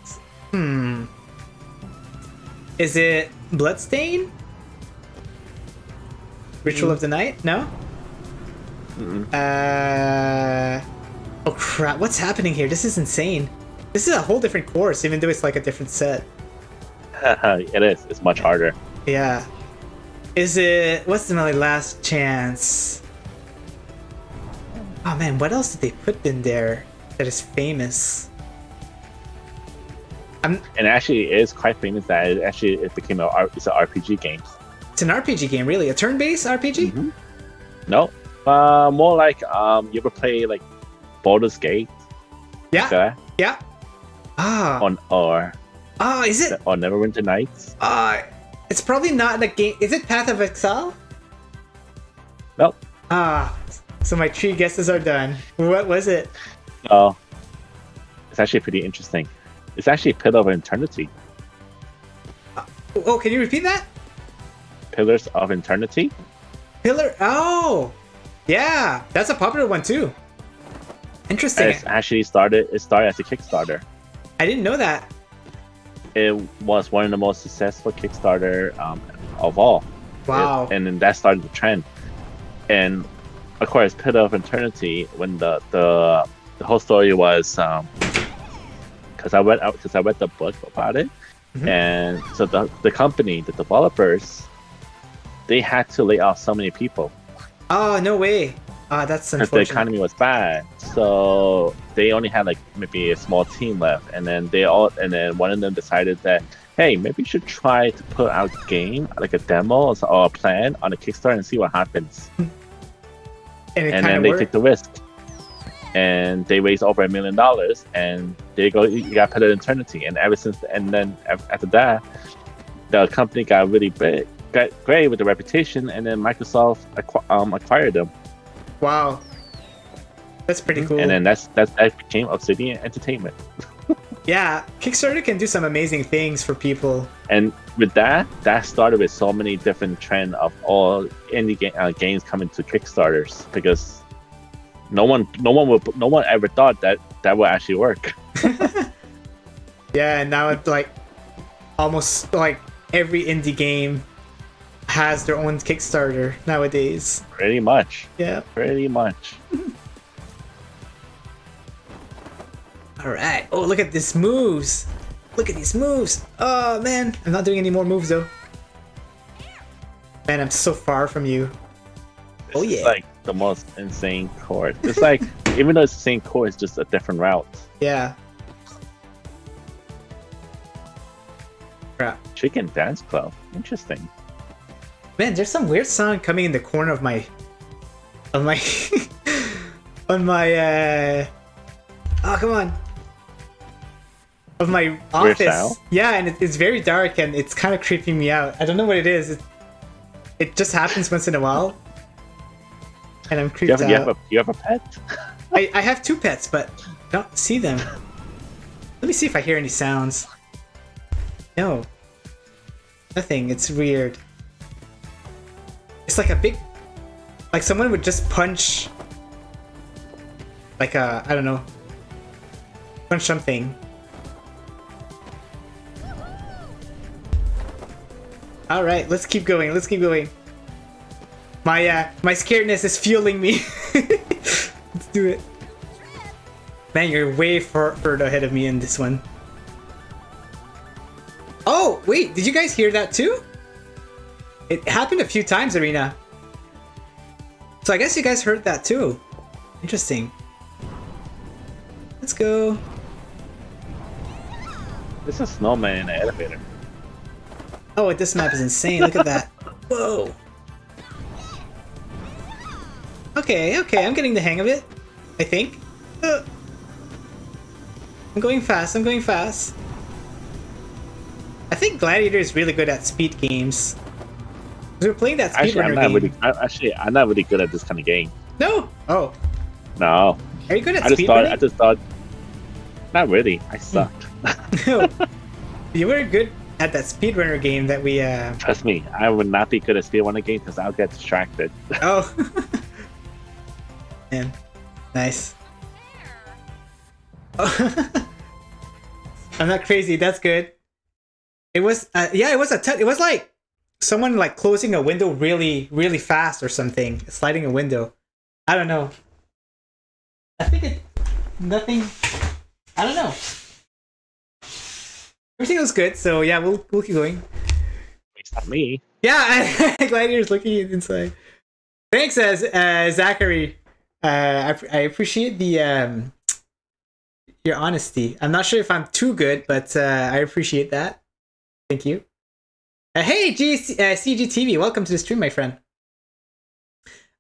Speaker 1: Hmm. Is it Bloodstained? Ritual of the Night? No.
Speaker 2: Mm-mm.
Speaker 1: Uh. Oh crap! What's happening here? This is insane. This is a whole different course, even though it's like a different set.
Speaker 2: it is. It's much harder.
Speaker 1: Yeah. Is it? What's the my last chance? Oh man, what else did they put in there that is famous? I'm.
Speaker 2: And actually, it is quite famous that it actually it became a R- it's an RPG game.
Speaker 1: It's an RPG game, really. A turn-based RPG.
Speaker 2: Mhm. No, uh, more like um, you ever play like Baldur's Gate?
Speaker 1: Yeah.
Speaker 2: Okay?
Speaker 1: Yeah. Ah.
Speaker 2: On or
Speaker 1: Ah, is it?
Speaker 2: or Neverwinter Nights?
Speaker 1: Uh, it's probably not the game. Is it Path of Exile?
Speaker 2: Nope.
Speaker 1: Ah, so my three guesses are done. What was it?
Speaker 2: Oh, It's actually pretty interesting. It's actually Pillar of Eternity.
Speaker 1: Oh, can you repeat that?
Speaker 2: Pillars of Eternity.
Speaker 1: Pillar. Oh, yeah, that's a popular one too. Interesting.
Speaker 2: It's actually started. It started as a Kickstarter.
Speaker 1: I didn't know that.
Speaker 2: It was one of the most successful Kickstarter um, of all.
Speaker 1: Wow.
Speaker 2: It- and then that started the trend. And of course, Pit of Eternity, when the the, the whole story was, because I read because I read the book about it,
Speaker 1: Mhm.
Speaker 2: and so the the company, the developers, they had to lay off so many people
Speaker 1: oh no way. Ah, that's
Speaker 2: because the economy was bad. So they only had like maybe a small team left, and then they all and then one of them decided that hey, maybe we should try to put out a game like a demo or a plan on a Kickstarter and see what happens.
Speaker 1: and
Speaker 2: and then they
Speaker 1: worked.
Speaker 2: take the risk. And they raised over a million dollars, and they go, you got put in eternity. And ever since, and then after that, the company got really big, got great with the reputation, and then Microsoft acqu- um, acquired them,
Speaker 1: Wow. That's pretty cool.
Speaker 2: and then that's that's that became Obsidian Entertainment.
Speaker 1: yeah, Kickstarter can do some amazing things for people.
Speaker 2: And with that, that started with so many different trend of all indie ga- uh, games coming to Kickstarters because no one, no one would, no one ever thought that that would actually work.
Speaker 1: Yeah, and now it's like almost like every indie game has their own Kickstarter nowadays.
Speaker 2: Pretty much.
Speaker 1: Yeah.
Speaker 2: Pretty much.
Speaker 1: All right. Oh, look at these moves. Look at these moves. Oh man, I'm not doing any more moves though. Man, I'm so far from you.
Speaker 2: This
Speaker 1: Oh, yeah.
Speaker 2: like the most insane chord. It's like even though it's the same chord, it's just a different route.
Speaker 1: Yeah. Crap.
Speaker 2: Chicken Dance Club. Interesting.
Speaker 1: Man, there's some weird sound coming in the corner of my of my on my uh oh come on of my office yeah and it, it's very dark and it's kind of creeping me out i don't know what it is it, it just happens once in a while and i'm
Speaker 2: You
Speaker 1: creeped
Speaker 2: have, you have
Speaker 1: out.
Speaker 2: a you have a pet?
Speaker 1: I, I have two pets but don't see them. Let me see if i hear any sounds. No. Nothing. It's weird. It's like a big like someone would just punch like a i don't know punch something. All right let's keep going let's keep going my uh my scaredness is fueling me let's do it man you're way far further ahead of me in this one oh wait did you guys hear that too it happened a few times arena so i guess you guys heard that too Interesting. Let's go.
Speaker 2: This is snowman in the elevator.
Speaker 1: Oh, this map is insane. Look at that. Whoa. Okay, okay, I'm getting the hang of it. I think. Uh, I'm going fast, I'm going fast. I think Gladiator is really good at speed games. 'Cause We're playing that
Speaker 2: Actually, I'm
Speaker 1: speedrunner
Speaker 2: not
Speaker 1: game.
Speaker 2: really. I, actually, I'm not really good at this kind of game.
Speaker 1: No! Oh,
Speaker 2: No,
Speaker 1: are you good at
Speaker 2: I just thought. I just thought. Not really. I sucked.
Speaker 1: No. you were good at that speedrunner game that we, uh...
Speaker 2: Trust me, I would not be good at speedrunning game because I'll get distracted.
Speaker 1: Oh. Man, nice. Oh. I'm not crazy. That's good. It was, uh, yeah, it was a. It was like someone like closing a window really, really fast or something, sliding a window. I don't know. I think it. Nothing. I don't know. Everything was good, so yeah, we'll we'll keep going.
Speaker 2: It's not me.
Speaker 1: Yeah, Gladiator's looking inside. Thanks, as uh, Zachary. Uh, I, I appreciate the um, your honesty. I'm not sure if I'm too good, but uh, I appreciate that. Thank you. Uh, hey, G- uh, CGTV, welcome to the stream, my friend.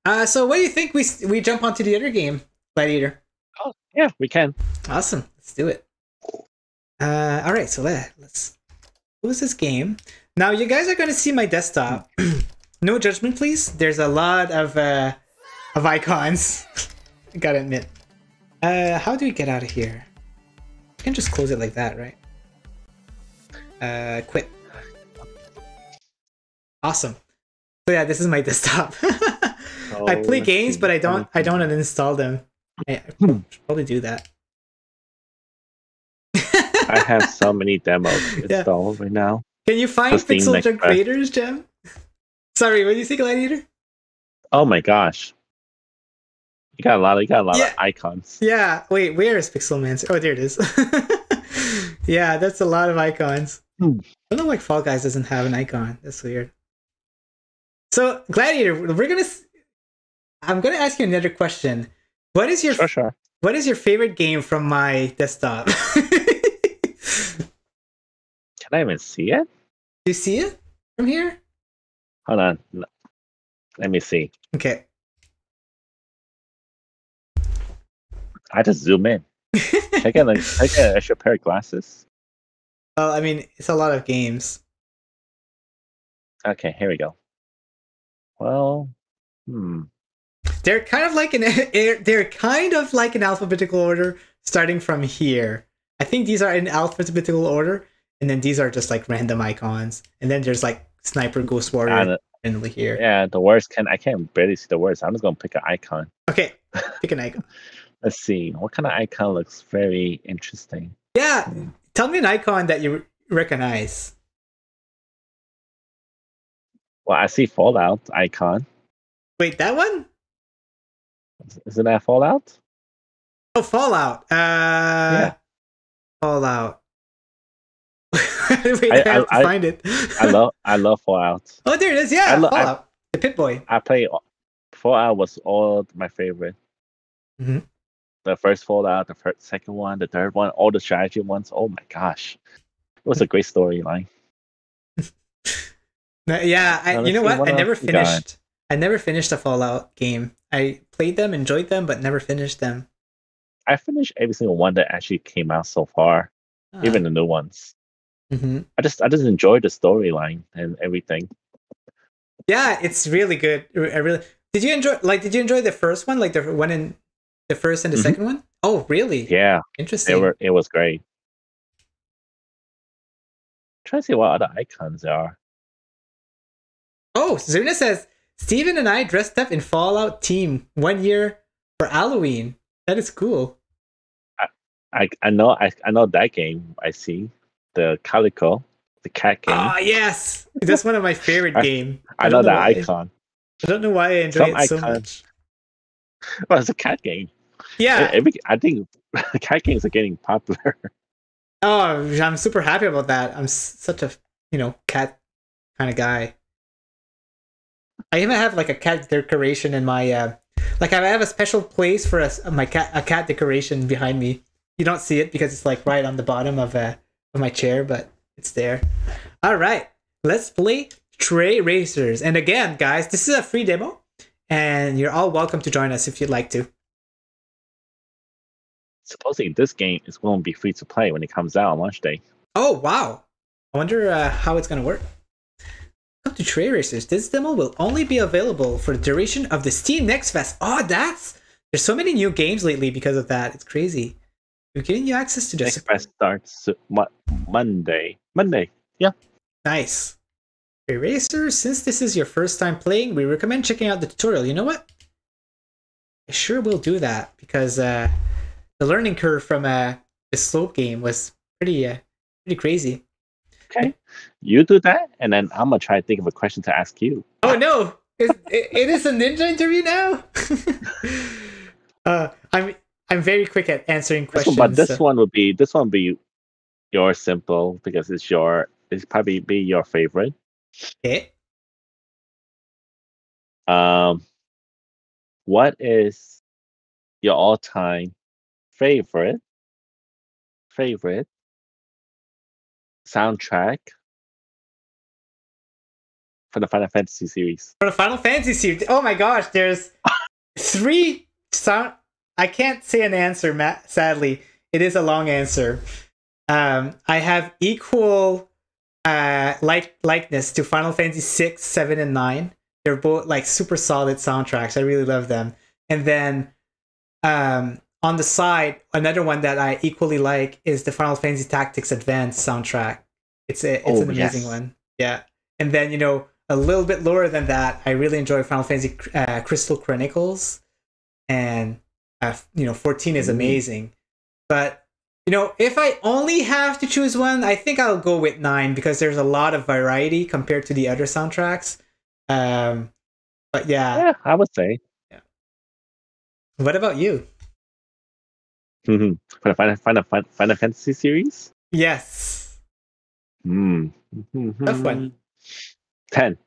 Speaker 1: Uh, so, what do you think we we jump onto the other game, Gladiator?
Speaker 2: Oh, yeah, we can.
Speaker 1: Awesome. Let's do it. Uh, all right, so let, let's close this game. Now, you guys are going to see my desktop. no judgment, please. There's a lot of uh, of icons. I gotta admit. Uh, how do we get out of here? You can just close it like that, right? Uh, quit. Awesome. So yeah, this is my desktop. I play games,
Speaker 2: see.
Speaker 1: but I don't. I don't uninstall them. I,
Speaker 2: Hmm.
Speaker 1: should probably do that.
Speaker 2: I have so many demos
Speaker 1: Yeah.
Speaker 2: installed right now.
Speaker 1: Can you find Pixel Junk Gem? Sorry, what do you think, Gladiator?
Speaker 2: Oh my gosh. You got a lot of you got a lot
Speaker 1: Yeah.
Speaker 2: of icons.
Speaker 1: Yeah, wait, where is Pixel Mancer? Oh, there it is. yeah, that's a lot of icons.
Speaker 2: Hmm.
Speaker 1: I don't know why Fall Guys doesn't have an icon. That's weird. So, Gladiator, we're gonna. I'm gonna ask you another question. What is your
Speaker 2: Sure, sure.
Speaker 1: What is your favorite game from my desktop?
Speaker 2: Can I even see it?
Speaker 1: Do you see it from here?
Speaker 2: Hold on. Let me see.
Speaker 1: Okay.
Speaker 2: I just zoom in. Check out like I out an extra pair of glasses.
Speaker 1: Well, I mean, it's a lot of games.
Speaker 2: Okay, here we go. Well, hmm.
Speaker 1: They're kind of like an they're kind of like an alphabetical order starting from here. I think these are in alphabetical order, and then these are just like random icons, and then there's like Sniper Ghost Warrior
Speaker 2: And, uh,
Speaker 1: randomly here.
Speaker 2: yeah, the words can I can't barely see the words. I'm just gonna pick an icon.
Speaker 1: Okay, pick an icon.
Speaker 2: Let's see. What kind of icon looks very interesting?
Speaker 1: Yeah, tell me an icon that you recognize.
Speaker 2: Well, I see Fallout icon.
Speaker 1: Wait, that one?
Speaker 2: Isn't that Fallout?
Speaker 1: Oh, Fallout. Uh, Fallout. Wait, I,
Speaker 2: I-
Speaker 1: have to
Speaker 2: I-
Speaker 1: find it.
Speaker 2: I love I love Fallout.
Speaker 1: oh, there it is. Yeah,
Speaker 2: I lo- I-
Speaker 1: Fallout. the Pip-Boy.
Speaker 2: I play Fallout was all my favorite.
Speaker 1: Mhm.
Speaker 2: The first Fallout, the first, second one, the third one, all the strategy ones. Oh my gosh, it was a great storyline.
Speaker 1: No, yeah, I, you know what? I never
Speaker 2: else we got?
Speaker 1: finished. I never finished a Fallout game. I played them, enjoyed them, but never finished them.
Speaker 2: I finished every single one that actually came out so far, even the new ones.
Speaker 1: hmm
Speaker 2: I just I just enjoyed the storyline and everything.
Speaker 1: yeah, it's really good. I really did. You enjoy like? Did you enjoy the first one? Like the one in the first and the
Speaker 2: Mhm.
Speaker 1: second one? Oh, really?
Speaker 2: Yeah,
Speaker 1: Interesting.
Speaker 2: they were it was great. trying to see what other icons there are.
Speaker 1: Oh, Zuna says Steven and I dressed up in Fallout team one year for Halloween. That is cool.
Speaker 2: I I know I, I know that game. I see the Calico, the cat game.
Speaker 1: Ah, yes, that's one of my favorite
Speaker 2: I-
Speaker 1: game.
Speaker 2: I,
Speaker 1: don't
Speaker 2: know that icon.
Speaker 1: I don't know why I enjoy
Speaker 2: Some
Speaker 1: it so
Speaker 2: icon-
Speaker 1: much.
Speaker 2: Well, it's a cat game.
Speaker 1: Yeah.
Speaker 2: Every, I think cat games are getting popular.
Speaker 1: Oh, I'm super happy about that. I'm s- such a you know cat kind of guy. I even have like a cat decoration in my uh, Like I have a special place for a, my cat a cat decoration behind me. You don't see it because it's like right on the bottom of uh, of my chair, but it's there. All right, let's play Tray Racers. And again, guys, this is a free demo, and you're all welcome to join us if you'd like to.
Speaker 2: Supposedly, this game is going to be free to play when it comes out on launch day.
Speaker 1: Oh wow! I wonder uh, how it's gonna work. Welcome to Tray Racers. This demo will only be available for the duration of the Steam Next Fest. Oh, that's there's so many new games lately because of that. It's crazy. We're giving you access to this.
Speaker 2: Next Fest starts Mo- Monday. Monday. Yeah.
Speaker 1: Nice. Tray Racers, since this is your first time playing, we recommend checking out the tutorial. You know what? I sure will do that because uh, the learning curve from uh, the slope game was pretty uh, pretty crazy.
Speaker 2: Okay. You do that, and then I'm gonna try to think of a question to ask you.
Speaker 1: Oh no! Is, it, it is a ninja interview now. uh, I'm I'm very quick at answering
Speaker 2: This
Speaker 1: questions.
Speaker 2: one, but this
Speaker 1: so-
Speaker 2: one would be this one would be your simple because it's your it's probably be your favorite.
Speaker 1: Okay.
Speaker 2: Um, what is your all-time favorite favorite soundtrack for the Final Fantasy series?
Speaker 1: For the Final Fantasy series. Oh my gosh! There's three sound. I can't say an answer. Matt, sadly, it is a long answer. Um, I have equal uh like likeness to Final Fantasy six, seven, and nine. They're both like super solid soundtracks. I really love them. And then um on the side, another one that I equally like is the Final Fantasy Tactics Advance soundtrack. It's a it's
Speaker 2: Oh,
Speaker 1: an amazing
Speaker 2: yes.
Speaker 1: one. Yeah. And then you know a little bit lower than that, I really enjoy Final Fantasy uh, Crystal Chronicles, and uh, you know 14 is
Speaker 2: Mm.
Speaker 1: amazing. But you know, if I only have to choose one, I think I'll go with nine because there's a lot of variety compared to the other soundtracks. Um, but yeah,
Speaker 2: Yeah, I would say Yeah.
Speaker 1: what about you?
Speaker 2: Mhm. for the Final Final Final, Final Fantasy series.
Speaker 1: Yes,
Speaker 2: Hmm.
Speaker 1: Tough one.
Speaker 2: Ten.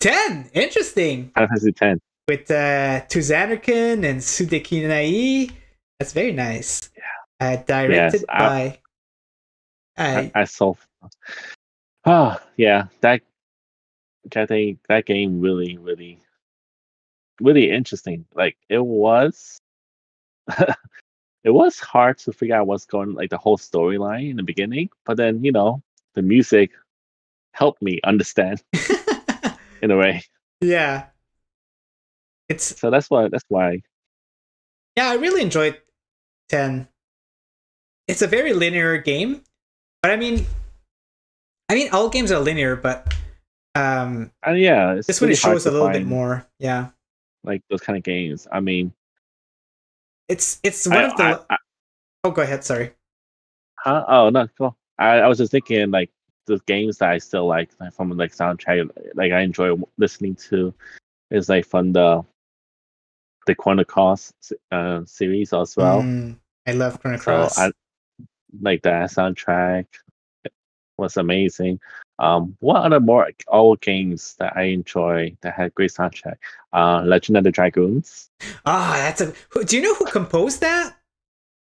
Speaker 1: ten. Interesting.
Speaker 2: Final Fantasy ten.
Speaker 1: with uh, To Zanarkand and Suteki da Ne. That's very nice. Yeah. Uh, directed
Speaker 2: Yes, I-
Speaker 1: by. Uh,
Speaker 2: I, I saw. Oh yeah, that I think that game really, really, really interesting. Like it was, it was hard to figure out what's going, like the whole storyline in the beginning. But then you know, the music helped me understand in a way.
Speaker 1: yeah. It's
Speaker 2: So that's why that's why.
Speaker 1: yeah, I really enjoyed ten. It's a very linear game, but I mean, I mean, all games are linear, but um,
Speaker 2: And yeah, it's
Speaker 1: this one
Speaker 2: really
Speaker 1: it shows a little bit more. Yeah,
Speaker 2: like those kind of games. I mean,
Speaker 1: it's it's one
Speaker 2: I,
Speaker 1: of the.
Speaker 2: I, I,
Speaker 1: oh, go ahead. Sorry.
Speaker 2: Huh? Oh no, cool. I, I was just thinking like the games that I still like, like from like soundtrack, like I enjoy listening to, is like from the the Chrono Cross uh, series as well.
Speaker 1: Mm, I love Chrono
Speaker 2: so
Speaker 1: Cross.
Speaker 2: I like that soundtrack was amazing. Um, what other more old games that I enjoy that had great soundtrack? Uh, Legend of the Dragoons.
Speaker 1: Ah, that's a. who- Do you know who composed that?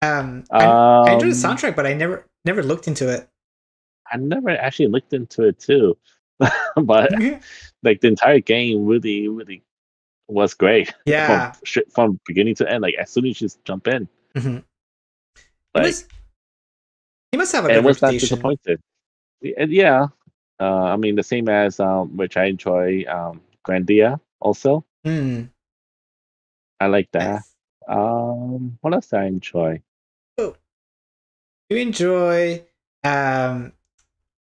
Speaker 1: Um, I, I enjoyed the
Speaker 2: Um,
Speaker 1: soundtrack, but I never never looked into it.
Speaker 2: I never actually looked into it too, but like the entire game really, really was great.
Speaker 1: yeah,
Speaker 2: from, from beginning to end. Like as soon as you just jump in,
Speaker 1: Mhm. he must he must have a good reputation.
Speaker 2: disappointed. Yeah, I mean the same as um, which I enjoy um, Grandia also.
Speaker 1: Hmm,
Speaker 2: I like that.
Speaker 1: nice.
Speaker 2: Um, what else do I enjoy?
Speaker 1: You enjoy um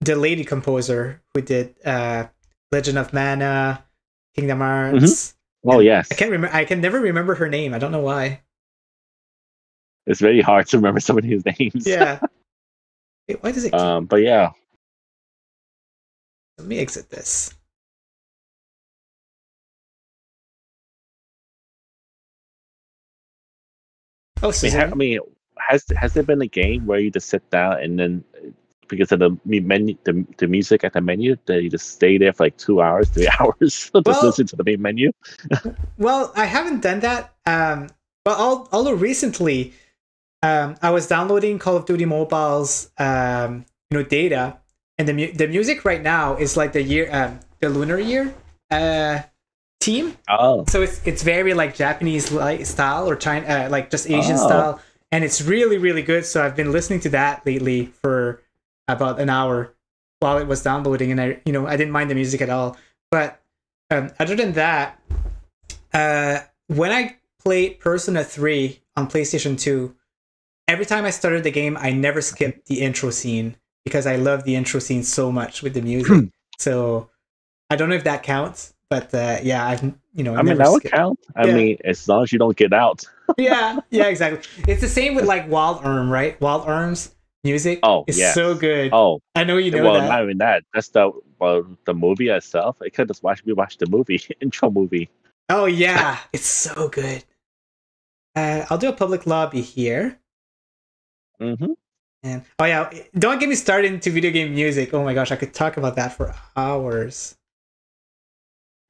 Speaker 1: the lady composer who did uh Legend of Mana, Kingdom Hearts.
Speaker 2: Oh yes,
Speaker 1: I can't remember. I can never remember her name. I don't know why.
Speaker 2: it's very hard to remember some of these names.
Speaker 1: Yeah. Wait, why does it?
Speaker 2: Um, but yeah,
Speaker 1: Let me exit this. Oh,
Speaker 2: I mean, I mean, has has there been a game where you just sit down and then because of the menu, the, the music at the menu. That you just stay there for like two hours, three hours, just
Speaker 1: Well-
Speaker 2: listen to the main menu.
Speaker 1: Well, I haven't done that. Um, well, al- although recently, um, I was downloading Call of Duty Mobile's um, you know data, and the mu- the music right now is like the year um, the lunar year uh, team.
Speaker 2: Oh,
Speaker 1: So it's it's very like Japanese like style or China uh, like just Asian
Speaker 2: Oh.
Speaker 1: style, and it's really really good. So I've been listening to that lately for about an hour while it was downloading, and I you know I didn't mind the music at all. But um, other than that, uh, when I played Persona Three on PlayStation Two, every time I started the game, I never skipped the intro scene because I love the intro scene so much with the music. so I don't know if that counts, but uh, yeah, I've you know
Speaker 2: I mean that would
Speaker 1: skipped-
Speaker 2: count. I
Speaker 1: Yeah.
Speaker 2: mean, as long as you don't get out.
Speaker 1: yeah, yeah, exactly. It's the same with like Wild Arm, right? Wild Arm's music
Speaker 2: Oh,
Speaker 1: is
Speaker 2: yes.
Speaker 1: so good.
Speaker 2: Oh,
Speaker 1: I know you know
Speaker 2: well,
Speaker 1: that.
Speaker 2: not even that. That's the well, the movie itself. I could just watch we watch the movie intro movie.
Speaker 1: Oh yeah, it's so good. Uh, I'll do a public lobby here.
Speaker 2: hmm
Speaker 1: And oh yeah, don't get me started into video game music. Oh my gosh, I could talk about that for hours.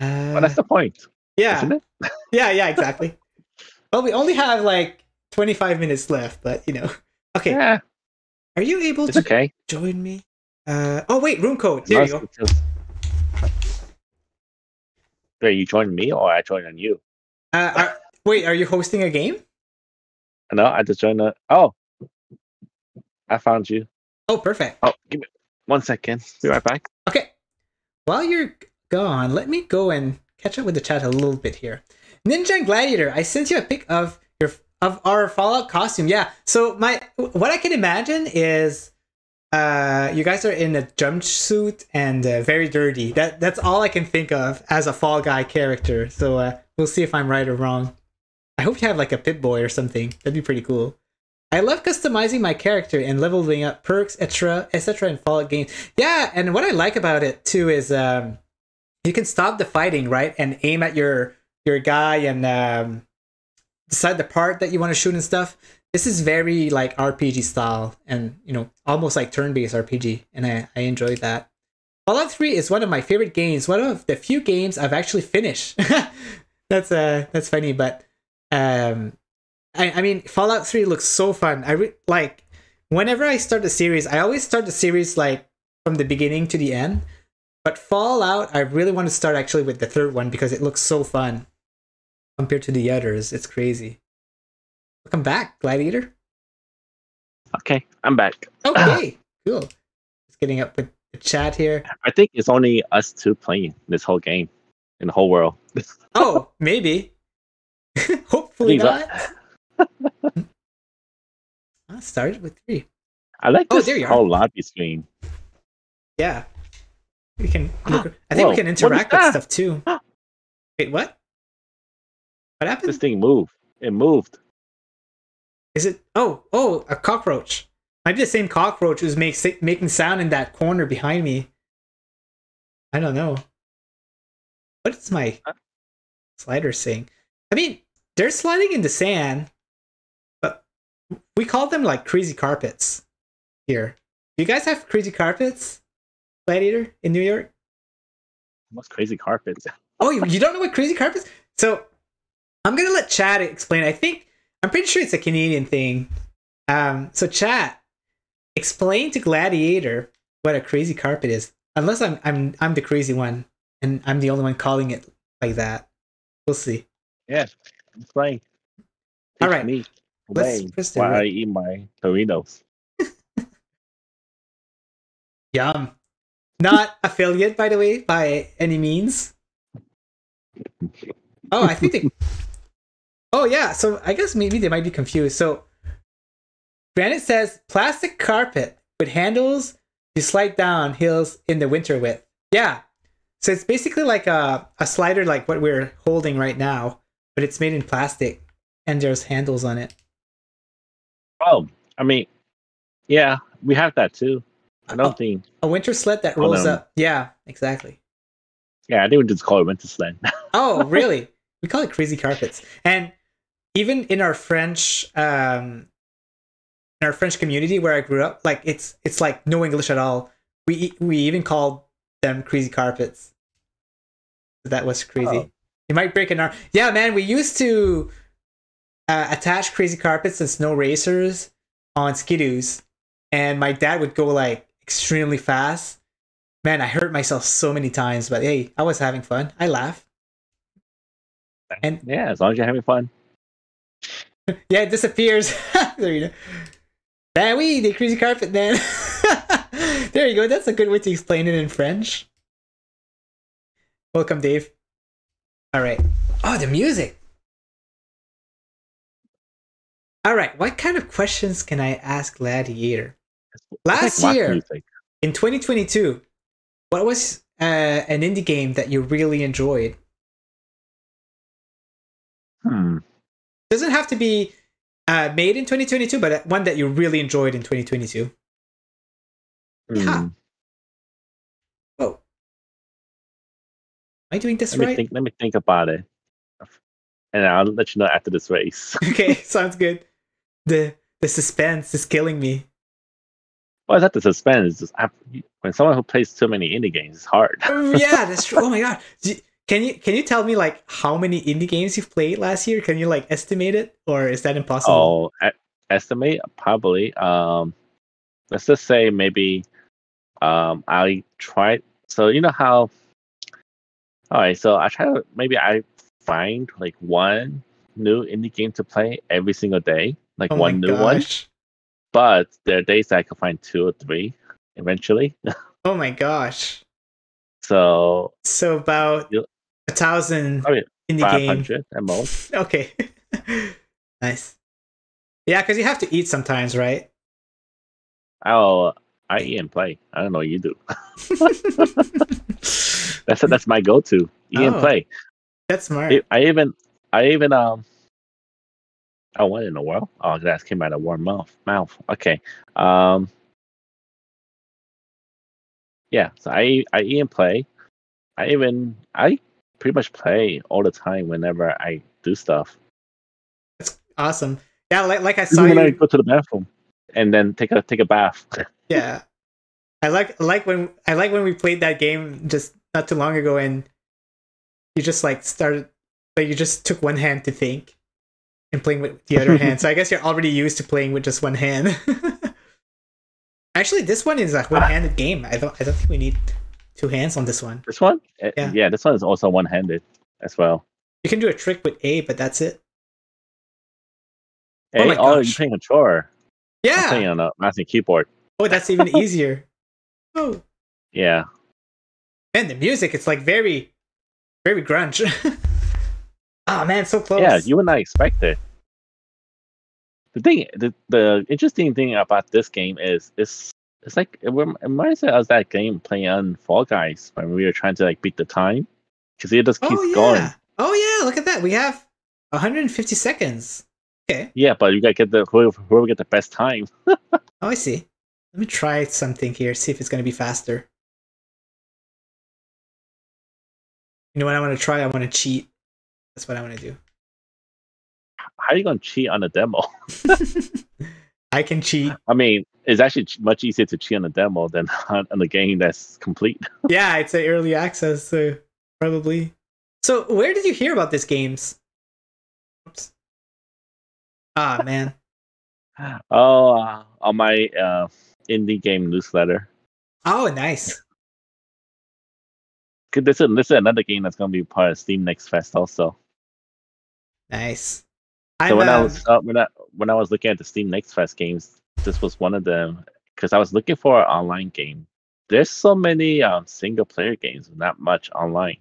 Speaker 1: Uh,
Speaker 2: Well, that's the point,
Speaker 1: yeah,
Speaker 2: isn't it?
Speaker 1: yeah, yeah, exactly. well, we only have like 25 minutes left, but you know. Okay,
Speaker 2: Yeah,
Speaker 1: are you able
Speaker 2: it's
Speaker 1: to
Speaker 2: okay.
Speaker 1: join me? Uh, oh wait, room code. There you go.
Speaker 2: Wait, you join me or I join on you?
Speaker 1: Uh, are, wait, are you hosting a game?
Speaker 2: No, I just joined the. Oh, I found you.
Speaker 1: Oh, perfect.
Speaker 2: Oh, give me one second. Be right back.
Speaker 1: Okay. While you're gone, let me go and catch up with the chat a little bit here. Ninja and Gladiator, I sent you a pic of your of our Fallout costume. Yeah. So my what I can imagine is uh you guys are in a jumpsuit and uh, very dirty. That that's all I can think of as a Fall Guy character. So uh, we'll see if I'm right or wrong. I hope you have like a Pip-Boy or something. That'd be pretty cool. I love customizing my character and leveling up perks, etc., etc. in Fallout games. Yeah, and what I like about it too is um, you can stop the fighting, right, and aim at your your guy and um, decide the part that you want to shoot and stuff. This is very like RPG style, and you know, almost like turn-based RPG, and I I enjoyed that. Fallout 3 is one of my favorite games. One of the few games I've actually finished. that's uh that's funny, but um I, I mean Fallout 3 looks so fun. I re- like whenever I start a series, I always start the series like from the beginning to the end. But Fallout, I really want to start actually with the third one because it looks so fun compared to the others. It's crazy. Welcome back, Gladiator.
Speaker 2: Okay, I'm back.
Speaker 1: Okay, cool. Just getting up with the chat here.
Speaker 2: I think it's only us two playing this whole game in the whole world.
Speaker 1: Oh, maybe. Hopefully not. I started with three.
Speaker 2: I like
Speaker 1: Oh,
Speaker 2: this
Speaker 1: there you are.
Speaker 2: whole lobby screen.
Speaker 1: Yeah. We can look, I think we can interact with stuff too. Wait, what? What happened?
Speaker 2: This thing moved. It moved.
Speaker 1: Is it oh oh a cockroach. Might be the same cockroach who's makes making sound in that corner behind me. I don't know. What is my slider saying? I mean, they're sliding in the sand, we call them like crazy carpets here. Do you guys have crazy carpets, Gladiator, in New York?
Speaker 2: What's crazy carpets?
Speaker 1: Oh, you, you don't know what crazy carpets? So I'm gonna let Chad explain. I think I'm pretty sure it's a Canadian thing. Um, so Chad, explain to Gladiator what a crazy carpet is. Unless I'm I'm I'm the crazy one and I'm the only one calling it like that. We'll see.
Speaker 2: Yeah, I'm playing.
Speaker 1: All right,
Speaker 2: me
Speaker 1: let's
Speaker 2: playing
Speaker 1: press the
Speaker 2: while I eat my Doritos.
Speaker 1: Yum. Not affiliate, by the way, by any means. Oh, I think they. Oh yeah, so I guess maybe they might be confused. So, Granite says plastic carpet with handles to slide down hills in the winter with. Yeah, so it's basically like a a slider like what we're holding right now, but it's made in plastic and there's handles on it.
Speaker 2: Oh, I mean, yeah, we have that too. I don't
Speaker 1: Oh.
Speaker 2: think.
Speaker 1: A winter sled that rolls
Speaker 2: um,
Speaker 1: up. Yeah, exactly.
Speaker 2: Yeah, I think we just call it winter sled.
Speaker 1: Oh, really? we call it crazy carpets. And even in our French um in our French community where I grew up, like it's it's like no English at all. We we even called them crazy carpets. That was crazy.
Speaker 2: Oh.
Speaker 1: You might break an arm. Yeah, man. We used to uh, attach crazy carpets and snow racers on skidoos, and my dad would go like extremely fast. Man, I hurt myself so many times, but hey, I was having fun. I laugh. And
Speaker 2: Yeah, as long as you're having fun.
Speaker 1: yeah, it disappears. there you go. Ben oui, the crazy carpet, man. there you go. That's a good way to explain it in French. Welcome, Dave. All right. Oh, the music. All right. What kind of questions can I ask Gladiator? Last
Speaker 2: like
Speaker 1: year, in 2022, what was uh, an indie game that you really enjoyed?
Speaker 2: Hmm.
Speaker 1: Doesn't have to be uh, made in 2022, but one that you really enjoyed in 2022. Yeah.
Speaker 2: Hmm.
Speaker 1: Oh. Am I doing this
Speaker 2: Let me
Speaker 1: right?
Speaker 2: think. Let me think about it, and I'll let you know after this race.
Speaker 1: okay, sounds good. The the suspense is killing me.
Speaker 2: well, it's not the suspense. It's just when someone who plays too many indie games, it's hard.
Speaker 1: Oh, yeah, that's true. Oh my god. Can you can you tell me like how many indie games you've played last year? Can you like estimate it, or is that impossible?
Speaker 2: Oh, estimate probably. Um, let's just say maybe. Um, I tried. So you know how. All right, so I try to maybe I find like one new indie game to play every single day, like
Speaker 1: Oh
Speaker 2: one new one. But there are days that I can find two or three eventually.
Speaker 1: Oh my gosh.
Speaker 2: so
Speaker 1: So about
Speaker 2: You-
Speaker 1: a thousand
Speaker 2: Probably
Speaker 1: indie
Speaker 2: five
Speaker 1: game.
Speaker 2: at most.
Speaker 1: Okay. nice. Yeah, because you have to eat sometimes, right?
Speaker 2: Oh, I eat and play. I don't know what you do. That's that's my go-to. Eat and
Speaker 1: Oh.
Speaker 2: play.
Speaker 1: That's smart.
Speaker 2: I, I even I even um. Oh, what in the world? Oh, that came out of warm mouth. Mouth. Okay. Um. Yeah. So I I even play. I even I pretty much play all the time whenever I do stuff.
Speaker 1: That's awesome. Yeah, like, like I saw
Speaker 2: Even when I
Speaker 1: you.
Speaker 2: go to the bathroom and then take a take a bath.
Speaker 1: Yeah, I like like when I like when we played that game just not too long ago, and you just like started like you just took one hand to think and playing with the other hand. So I guess you're already used to playing with just one hand. Actually, this one is a one-handed game. I don't I don't think we need two hands on this one.
Speaker 2: This one? Uh,
Speaker 1: Yeah.
Speaker 2: yeah, this one is also one-handed as well.
Speaker 1: You can do a trick with A, but that's it. Oh
Speaker 2: Hey,
Speaker 1: my
Speaker 2: oh, you're
Speaker 1: gosh.
Speaker 2: playing controller. I'm playing on a mouse and keyboard.
Speaker 1: Oh, that's even easier. Oh,
Speaker 2: Yeah.
Speaker 1: and the music, it's like very, very grunge. oh man, so close.
Speaker 2: Yeah, you would not expect it. The thing, the, the interesting thing about this game is, it's it's like it rem- it reminds me of that game playing on Fall Guys when we were trying to like beat the time because it just keeps
Speaker 1: oh yeah.
Speaker 2: going.
Speaker 1: Oh yeah, look at that. We have 150 seconds. Okay.
Speaker 2: Yeah, but you gotta get the whoever, whoever get the best time.
Speaker 1: Oh, I see. Let me try something here. See if it's gonna be faster. You know what I want to try? I want to cheat. That's what I want to do.
Speaker 2: How are you gonna cheat on a demo?
Speaker 1: I can cheat.
Speaker 2: I mean, it's actually much easier to cheat on a demo than on, on a game that's complete.
Speaker 1: Yeah, it's a early access, so probably. So, where did you hear about these games? Oops. Ah, man.
Speaker 2: Oh, uh, on my uh, indie game newsletter.
Speaker 1: Oh, nice.
Speaker 2: This is this is another game that's gonna be part of Steam Next Fest also.
Speaker 1: Nice.
Speaker 2: So
Speaker 1: I'm,
Speaker 2: when I
Speaker 1: uh,
Speaker 2: was uh, when I when I was looking at the Steam Next Fest games, this was one of them because I was looking for an online game. There's so many um, single player games, not much online.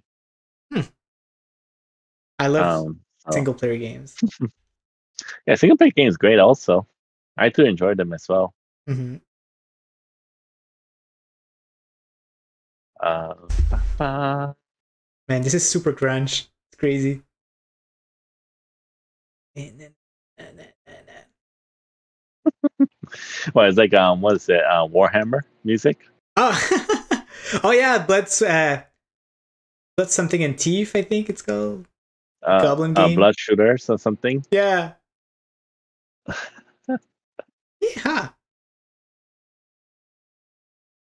Speaker 1: I love
Speaker 2: Um, so-
Speaker 1: single player games.
Speaker 2: yeah, single player games great also. I do enjoy them as well.
Speaker 1: hmm
Speaker 2: Uh,
Speaker 1: Man, this is super crunch. It's crazy.
Speaker 2: well, it's like um, what is it? Uh, Warhammer music.
Speaker 1: Oh, oh yeah, Blood's uh, Blood something in Teeth. I think it's called.
Speaker 2: Uh,
Speaker 1: Goblin
Speaker 2: uh,
Speaker 1: game?
Speaker 2: Blood Shooters or something.
Speaker 1: Yeah. Yeah.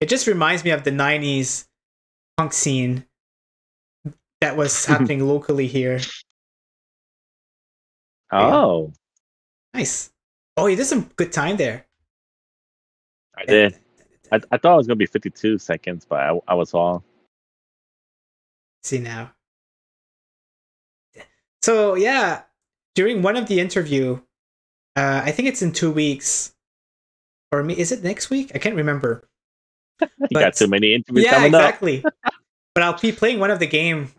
Speaker 1: It just reminds me of the 90s punk scene that was happening locally here.
Speaker 2: Oh,
Speaker 1: Nice. Oh, you did some good time there.
Speaker 2: I did. I, I thought it was gonna be 52 seconds, but I, I was wrong.
Speaker 1: see now. So yeah, during one of the interview, uh, I think it's in two weeks, or me, is it next week? I can't remember.
Speaker 2: You
Speaker 1: But-
Speaker 2: got too many interviews
Speaker 1: yeah,
Speaker 2: coming up.
Speaker 1: exactly. but I'll be playing one of the game,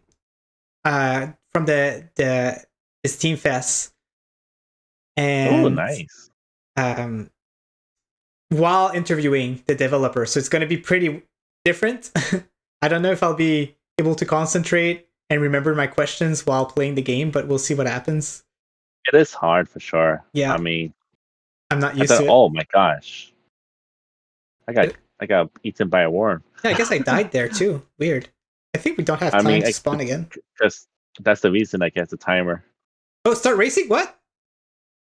Speaker 1: uh, from the the Steam Fest, and
Speaker 2: Oh, nice.
Speaker 1: um, while interviewing the developer. So it's going to be pretty different. I don't know if I'll be able to concentrate and remember my questions while playing the game, but we'll see what happens.
Speaker 2: It is hard for sure.
Speaker 1: Yeah.
Speaker 2: I mean,
Speaker 1: I'm not
Speaker 2: I
Speaker 1: used
Speaker 2: thought,
Speaker 1: to it.
Speaker 2: oh my gosh, I got I got eaten by a worm.
Speaker 1: Yeah, I guess I died there too. Weird. I think we don't have
Speaker 2: I
Speaker 1: time
Speaker 2: mean,
Speaker 1: to
Speaker 2: I-
Speaker 1: spawn again.
Speaker 2: Because that's the reason I guess the timer.
Speaker 1: Oh, start racing? What?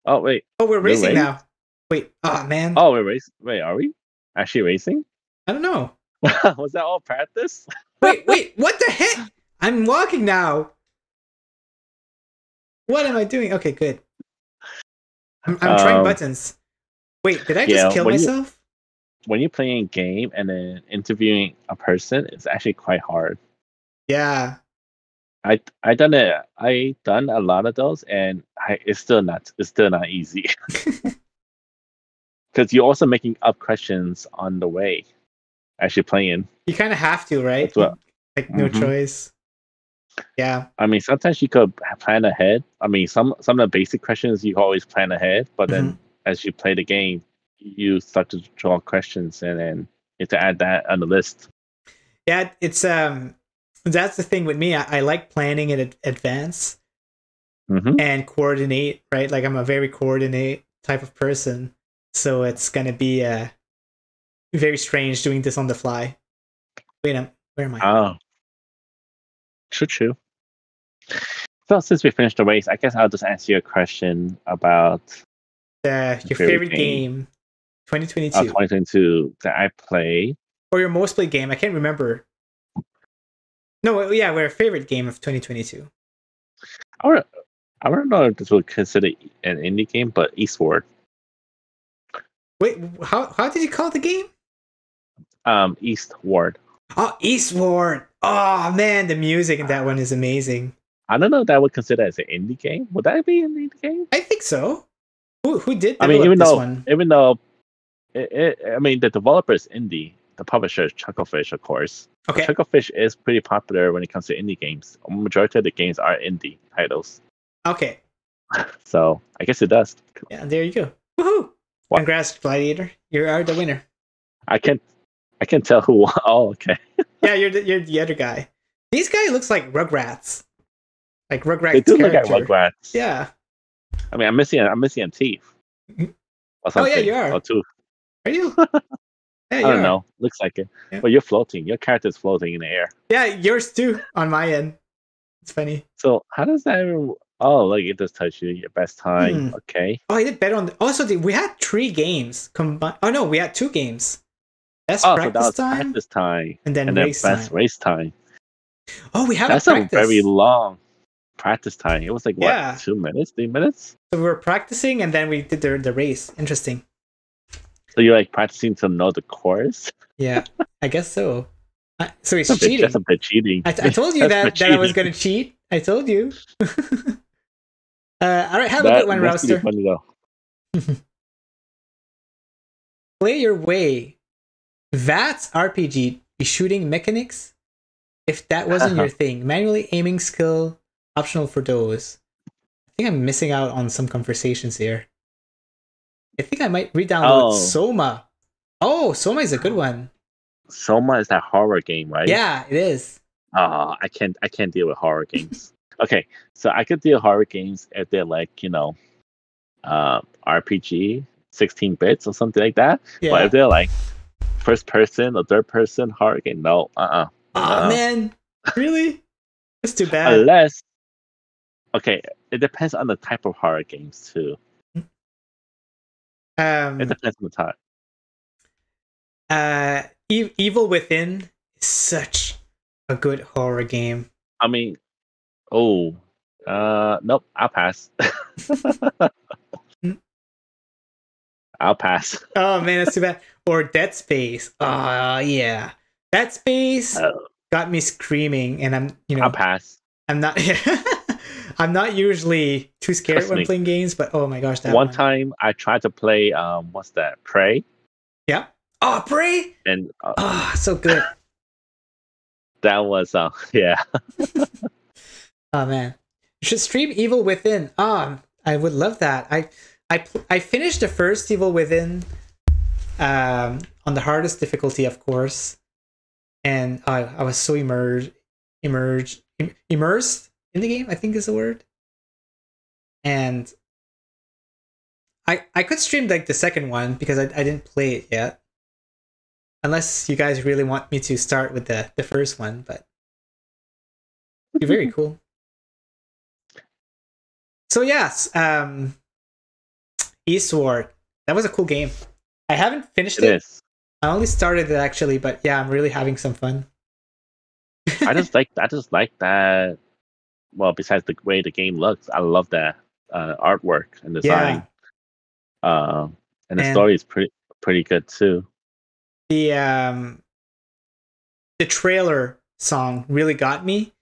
Speaker 2: Oh wait,
Speaker 1: Oh, we're
Speaker 2: We're
Speaker 1: racing now. Wait. Oh man.
Speaker 2: oh we're racing. Wait, are we actually racing?
Speaker 1: I don't know.
Speaker 2: was that all practice?
Speaker 1: Wait, wait. What the heck? I'm walking now. What am I doing? Okay, good. I'm, I'm trying
Speaker 2: Um,
Speaker 1: buttons. Wait, did I just
Speaker 2: yeah,
Speaker 1: kill
Speaker 2: when you-
Speaker 1: myself?
Speaker 2: When you're playing a game and then interviewing a person, it's actually quite hard.
Speaker 1: Yeah.
Speaker 2: I I done it. I done a lot of those, and I, it's still not it's still not easy because you're also making up questions on the way, as you're playing.
Speaker 1: You kind of have to, right?
Speaker 2: What-
Speaker 1: Like no
Speaker 2: Mhm.
Speaker 1: choice. Yeah.
Speaker 2: I mean, sometimes you could plan ahead. I mean, some some of the basic questions you always plan ahead, but then as you play the game, you start to draw questions, and then you have to add that on the list.
Speaker 1: Yeah, it's um that's the thing with me. I, I like planning in ad- advance
Speaker 2: hmm
Speaker 1: and coordinate, right? Like I'm a very coordinate type of person. So it's gonna be uh very strange doing this on the fly. Wait, um, where am I?
Speaker 2: Oh, true, true. So since we finished the race, I guess I'll just ask you a question about
Speaker 1: uh, your
Speaker 2: favorite
Speaker 1: favorite
Speaker 2: game.
Speaker 1: game, 2022,
Speaker 2: uh, 2022 that I play.
Speaker 1: or your most played game. I can't remember. No, yeah, our favorite game of 2022.
Speaker 2: I don't, I don't know if this would consider an indie game, but Eastward.
Speaker 1: Wait, how how did you call the game?
Speaker 2: Um, Eastward.
Speaker 1: Oh, Eastward. Oh man, the music in that one is amazing.
Speaker 2: I don't know if that would consider as an indie game. Would that be an indie game?
Speaker 1: I think so. Who who did
Speaker 2: I mean, even though,
Speaker 1: one?
Speaker 2: even though, it, it, I mean, the developer is indie. The publisher is Chucklefish, of course.
Speaker 1: Okay,
Speaker 2: Chucklefish is pretty popular when it comes to indie games. A majority of the games are indie titles,
Speaker 1: okay,
Speaker 2: so I guess it does.
Speaker 1: yeah, there you go. Woohoo!
Speaker 2: What?
Speaker 1: Congrats, Gladiator. You are the winner.
Speaker 2: I can't, I can't tell who. won. Oh, okay.
Speaker 1: Yeah, you're the, you're the other guy. This guy looks like Rugrats, like Rugrats
Speaker 2: They do look
Speaker 1: character.
Speaker 2: like Rugrats.
Speaker 1: Yeah.
Speaker 2: I mean, I'm missing, I'm missing a teeth.
Speaker 1: Mhm. Oh, yeah, you are.
Speaker 2: Or tooth.
Speaker 1: Are you? Yeah,
Speaker 2: I don't know. Looks like it.
Speaker 1: Yeah.
Speaker 2: But you're floating. Your character's floating in the air.
Speaker 1: Yeah, yours too on my end. It's funny.
Speaker 2: So how does that? Even, oh, like it does touch you. Your best time.
Speaker 1: Hmm.
Speaker 2: Okay.
Speaker 1: Oh, I did better on. The, also, the, we had three games combined. Oh no, we had two games. Best
Speaker 2: Oh, so
Speaker 1: practice
Speaker 2: was
Speaker 1: time
Speaker 2: practice time,
Speaker 1: and then
Speaker 2: and then
Speaker 1: race
Speaker 2: best
Speaker 1: time.
Speaker 2: race time.
Speaker 1: Oh, we had
Speaker 2: That's
Speaker 1: a
Speaker 2: a very long practice time. It was like what,
Speaker 1: Yeah.
Speaker 2: two minutes, three minutes?
Speaker 1: so we were practicing and then we did the the race. Interesting.
Speaker 2: So you're like practicing to know the course.
Speaker 1: Yeah, I guess so. Uh, so it's
Speaker 2: That's a bit,
Speaker 1: cheating.
Speaker 2: that's a bit cheating.
Speaker 1: I, I told you
Speaker 2: That's
Speaker 1: that, that I was going to cheat. I told you. uh, all right, have a
Speaker 2: That
Speaker 1: good one, Rouster.
Speaker 2: funny though.
Speaker 1: Play your way. That's RPG. Shooting mechanics. If that wasn't your thing, manually aiming skill optional for those. I think I'm missing out on some conversations here. I think I might re-download
Speaker 2: Oh.
Speaker 1: Soma. Oh, Soma is a good one.
Speaker 2: Soma is that horror game, right?
Speaker 1: Yeah, it is.
Speaker 2: Ah, I can't. I can't deal with horror games. okay, so I could deal with horror games if they're like you know, uh, RPG, sixteen bits or something like that.
Speaker 1: Yeah.
Speaker 2: But if they're like first person or third person horror game, no, uh, uh
Speaker 1: Oh
Speaker 2: no.
Speaker 1: man, really? That's too bad.
Speaker 2: Unless, okay, it depends on the type of horror games too.
Speaker 1: Um,
Speaker 2: It depends on the time.
Speaker 1: uh, e- Evil Within is such a good horror game.
Speaker 2: I mean, oh, uh, nope, I'll pass.
Speaker 1: Hmm.
Speaker 2: I'll pass.
Speaker 1: Oh man, that's too bad. Or Dead Space. Oh yeah, Dead Space
Speaker 2: Oh.
Speaker 1: got me screaming, and I'm you know
Speaker 2: I'll pass.
Speaker 1: I'm not I'm not usually too scared
Speaker 2: Trust
Speaker 1: when
Speaker 2: me.
Speaker 1: playing games, but oh my gosh, that
Speaker 2: One
Speaker 1: one.
Speaker 2: time I tried to play um, what's that? Prey,
Speaker 1: Yeah. Oh, Prey.
Speaker 2: and uh,
Speaker 1: Oh, so good.
Speaker 2: that was uh, yeah.
Speaker 1: Oh man, you should stream Evil Within. Oh, I would love that. I I I finished the first Evil Within, um, on the hardest difficulty, of course, and I I was so immersed, immersed, im- immersed in the game. I think is the word. And I I could stream like the second one because I I didn't play it yet. Unless you guys really want me to start with the the first one, but be very cool. So yes, um Eastward. That was a cool game. I haven't finished
Speaker 2: It
Speaker 1: it. I only started it actually, but yeah, I'm really having some fun.
Speaker 2: I just like I just like that. Well, besides the way the game looks, I love that uh, artwork and design. Um, and the
Speaker 1: And-
Speaker 2: story is pretty pretty good too.
Speaker 1: The um the trailer song really got me.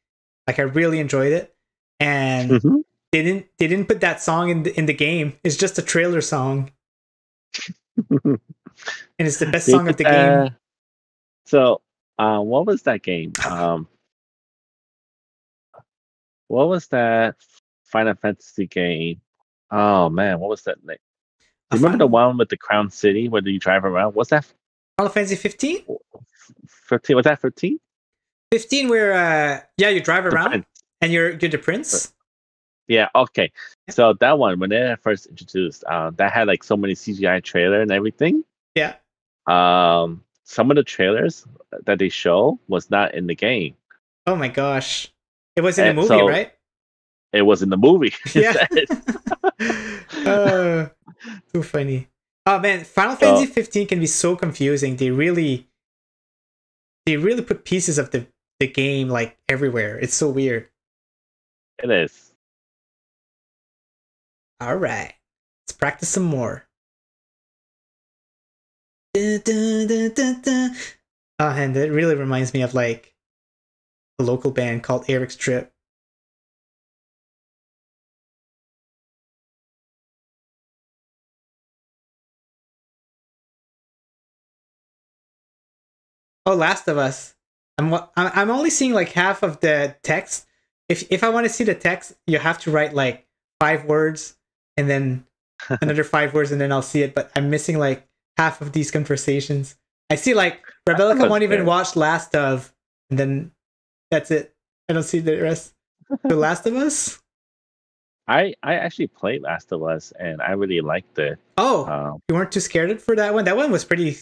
Speaker 1: Like I really enjoyed it. And
Speaker 2: Mhm.
Speaker 1: they didn't they didn't put that song in the, in the game. It's just a trailer song. and it's the best
Speaker 2: They
Speaker 1: song of the game.
Speaker 2: that- So, uh, what was that game? Um, what was that Final Fantasy game? Oh man, what was that name?
Speaker 1: A
Speaker 2: Remember the one with the Crown City where you drive around? Was that
Speaker 1: Final Fantasy 15?
Speaker 2: fifteen? Was that fifteen?
Speaker 1: 15 where uh yeah, you drive around and you're you're the prince.
Speaker 2: Yeah, okay. So that one, when they first introduced, uh, that had like so many CGI trailer and everything.
Speaker 1: Yeah.
Speaker 2: Um, some of the trailers that they show was not in the game.
Speaker 1: Oh my gosh. It was in
Speaker 2: Uh,
Speaker 1: a movie,
Speaker 2: so-
Speaker 1: right?
Speaker 2: It was in the movie.
Speaker 1: Yeah. uh, too funny. Oh man, Final Fantasy 15 can be so confusing. They really they really put pieces of the the game like everywhere. It's so weird.
Speaker 2: it is.
Speaker 1: All right. Let's practice some more. Oh, and it really reminds me of like a local band called Eric's Trip. Oh, Last of Us. I'm I'm I'm only seeing like half of the text. If if I want to see the text, you have to write like five words and then another five words and then I'll see it. But I'm missing like half of these conversations. I see like Rebecca won't even watch Last of, and then that's it. I don't see the rest. The Last of Us.
Speaker 2: I I actually played Last of Us and I really liked it.
Speaker 1: Oh,
Speaker 2: Um,
Speaker 1: you weren't too scared for that one. That one was pretty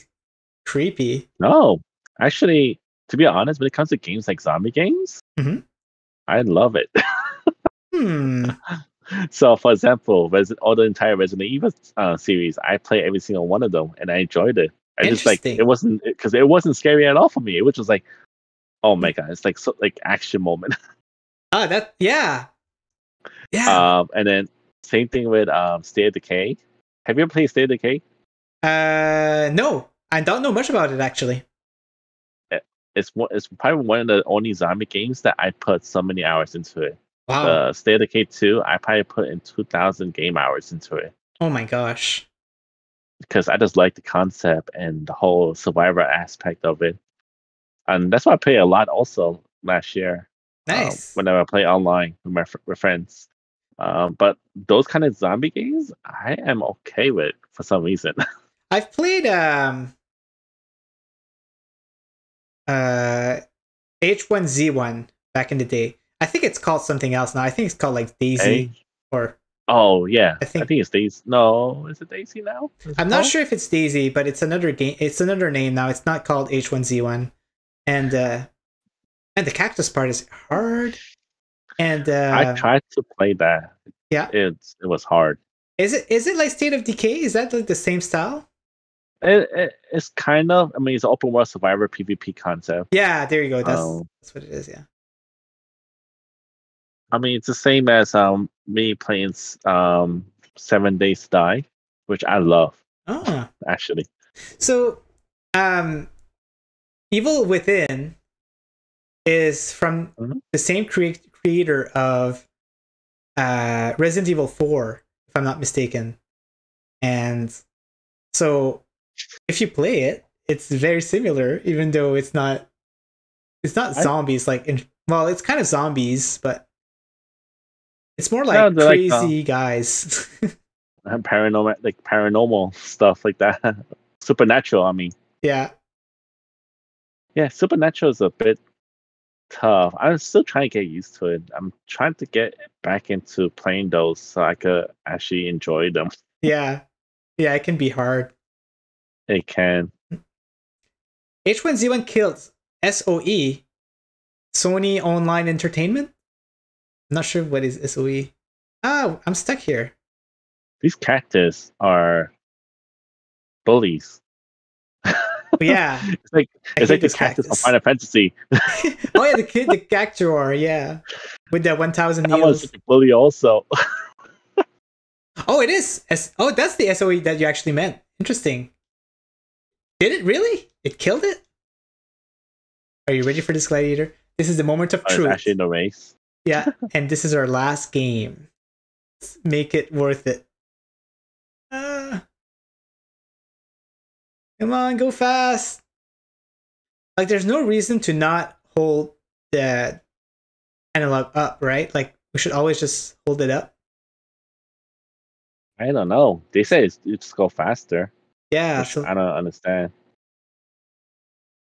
Speaker 1: creepy.
Speaker 2: no, actually, to be honest, when it comes to games like zombie games,
Speaker 1: Mhm.
Speaker 2: I love it.
Speaker 1: Hmm.
Speaker 2: so, for example, Resi- all the entire Resident Evil uh, series, I play every single one of them, and I enjoyed it. I just like it wasn't because it wasn't scary at all for me. It was just like, oh my god, it's like so like action moment.
Speaker 1: Ah, that yeah, yeah.
Speaker 2: um, and then same thing with um, State of Decay. Have you ever played State of Decay?
Speaker 1: Uh, no, I don't know much about it actually.
Speaker 2: It's one. It's probably one of the only zombie games that I put so many hours into it.
Speaker 1: Wow.
Speaker 2: Uh, State of Decay two, I probably put in two thousand game hours into it
Speaker 1: oh my gosh.
Speaker 2: because I just like the concept and the whole survivor aspect of it, and that's why I play a lot also last year. um,
Speaker 1: Nice.
Speaker 2: whenever I play online with my fr- with friends. Um, but those kind of zombie games, I am okay with for some reason.
Speaker 1: I've played um uh H1Z1 back in the day. I think it's called something else now. I think it's called like DayZ
Speaker 2: Hey?
Speaker 1: or
Speaker 2: Oh yeah,
Speaker 1: I think,
Speaker 2: I
Speaker 1: think-
Speaker 2: think, it's DayZ. No, is it DayZ now? Is
Speaker 1: I'm not
Speaker 2: called?
Speaker 1: sure if it's DayZ, but it's another game. It's another name now. It's not called H1Z1. And uh and the cactus part is hard. And uh
Speaker 2: I tried to play that.
Speaker 1: yeah.
Speaker 2: It's it was hard.
Speaker 1: Is it is it like State of Decay? Is that like the same style?
Speaker 2: It, it, it's kind of. I mean, it's an open world survivor PvP concept.
Speaker 1: Yeah, there you go. That's
Speaker 2: Oh.
Speaker 1: that's what it is. Yeah.
Speaker 2: I mean, it's the same as um me playing um Seven Days to Die, which I love
Speaker 1: Oh,
Speaker 2: actually.
Speaker 1: so um, Evil Within is from
Speaker 2: Mhm.
Speaker 1: the same crea- creator of uh Resident Evil Four, if I'm not mistaken, and so if you play it, it's very similar, even though it's not. It's not
Speaker 2: I-
Speaker 1: zombies like in well, it's kind of zombies, but it's more like
Speaker 2: they're like, uh,
Speaker 1: crazy guys.
Speaker 2: Paranormal, like paranormal stuff like that. Supernatural. I mean,
Speaker 1: yeah,
Speaker 2: yeah, Supernatural is a bit tough. I'm still trying to get used to it. I'm trying to get back into playing those so I could actually enjoy them.
Speaker 1: yeah, yeah. It can be hard.
Speaker 2: It can.
Speaker 1: H1Z1 killed SOE, Sony Online Entertainment. I'm not sure what is SOE. Oh, ah, I'm stuck here.
Speaker 2: These cactus are bullies.
Speaker 1: Yeah,
Speaker 2: It's like
Speaker 1: I
Speaker 2: it's like the
Speaker 1: this
Speaker 2: cactus
Speaker 1: cactus.
Speaker 2: Final Fantasy.
Speaker 1: oh yeah, the kid, the Cactuar, yeah, with that 1,000
Speaker 2: That was
Speaker 1: needles.
Speaker 2: bully also.
Speaker 1: Oh, it is. Oh, that's the SOE that you actually meant. Interesting. Did it really? It killed it. Are you ready for this gladiator? This is the moment of
Speaker 2: Oh,
Speaker 1: truth.
Speaker 2: actually in the race.
Speaker 1: Yeah, and this is our last game. Let's make it worth it. Come on, go fast. Like, there's no reason to not hold the analog up, right? Like, we should always just hold it up.
Speaker 2: I don't know. They say it's, it just go faster.
Speaker 1: Yeah. So,
Speaker 2: I don't understand.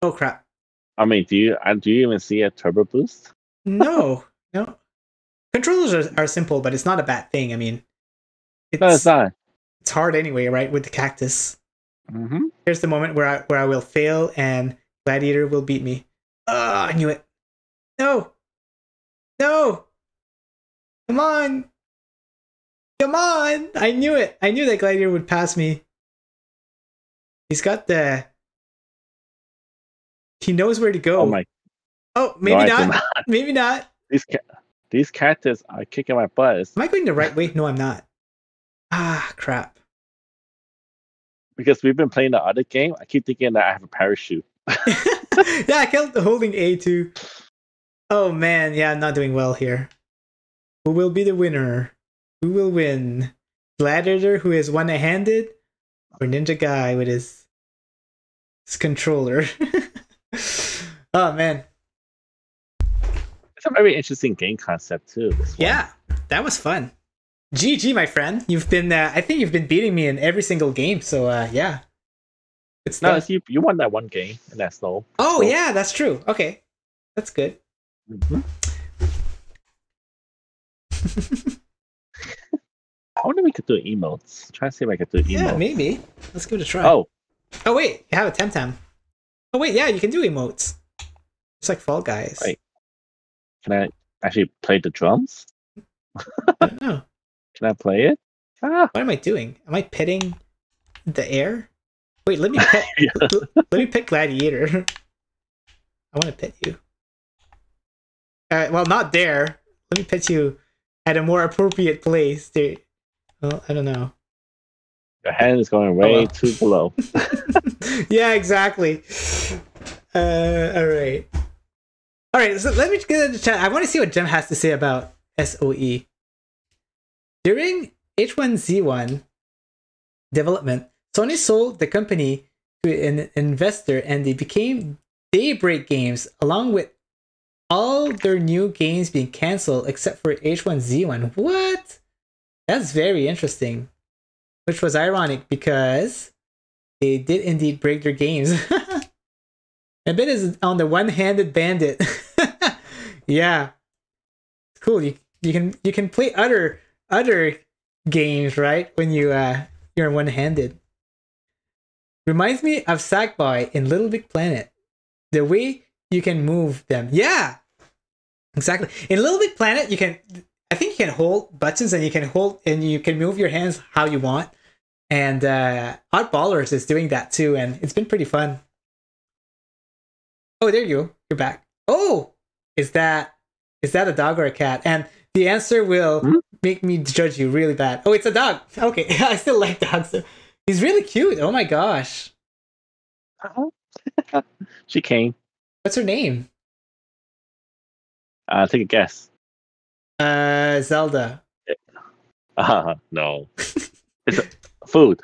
Speaker 1: oh crap.
Speaker 2: I mean, do you uh, do you even see a turbo boost?
Speaker 1: No, no. Controllers are, are simple, but it's not a bad thing. I mean, it's
Speaker 2: No, it's not.
Speaker 1: it's hard anyway, right? With the cactus.
Speaker 2: Hmm
Speaker 1: Here's the moment where I where I will fail and Gladiator will beat me. Ah, I knew it. No. No. Come on. Come on. I knew it. I knew that Gladiator would pass me. He's got the He knows where to go.
Speaker 2: Oh my!
Speaker 1: Oh, maybe
Speaker 2: do
Speaker 1: not.
Speaker 2: not.
Speaker 1: Maybe not.
Speaker 2: These ca- these cactus are kicking my butt.
Speaker 1: Am I going the right way? No, I'm not. Ah, crap.
Speaker 2: Because we've been playing the other game. I keep thinking that I have a parachute.
Speaker 1: yeah, I kept holding A2. Oh man, yeah, I'm not doing well here. Who will be the winner? Who will win? Gladiator, who is one handed, or Ninja Guy with his, his controller? oh man.
Speaker 2: It's a very interesting game concept too.
Speaker 1: Yeah, that was fun. GG, my friend. You've been, uh, I think you've been beating me in every single game. So, uh, yeah. It's
Speaker 2: No, you. You won that one game, and that's all.
Speaker 1: Oh,
Speaker 2: So-
Speaker 1: yeah, that's true. Okay. That's good.
Speaker 2: Mhm. I wonder if we could do emotes. Try to see if I could do emotes.
Speaker 1: Yeah, maybe. Let's give it a try.
Speaker 2: Oh,
Speaker 1: Oh wait, you have a Temtem. Oh wait, yeah, you can do emotes. It's like Fall Guys.
Speaker 2: Right. can I actually play the drums?
Speaker 1: I don't know.
Speaker 2: Can I play it? Ah,
Speaker 1: What am I doing? Am I petting the air? Wait, let me pet.
Speaker 2: Yeah.
Speaker 1: l- let me pet Gladiator. I want to pet you. Well, not there. Let me pet you at a more appropriate place. There. Well, I don't know.
Speaker 2: your hand is going way
Speaker 1: well.
Speaker 2: too below.
Speaker 1: yeah, exactly. Uh, all right. All right, so let me get into chat. I want to see what Jim has to say about SOE. During H1Z1 development, Sony sold the company to an investor and they became Daybreak Games, along with all their new games being cancelled except for H1Z1. What? That's very interesting. Which was ironic because they did indeed break their games. A bit is on the one-handed bandit. yeah, cool. You you can you can play other other games right when you uh you're one-handed. Reminds me of Sackboy in Little Big Planet. The way you can move them. Yeah, exactly. In Little Big Planet, you can I think you can hold buttons and you can hold and you can move your hands how you want. And uh, Oddballers is doing that too, and it's been pretty fun. Oh, there you go. You're back. Oh, is that is that a dog or a cat? And the answer will
Speaker 2: Hmm?
Speaker 1: Make me judge you really bad. Oh, it's a dog. Okay, I still like dogs. He's really cute. Oh my gosh.
Speaker 2: she came.
Speaker 1: What's her name?
Speaker 2: Uh, take a guess.
Speaker 1: Uh, Zelda.
Speaker 2: Uh, no. it's a food.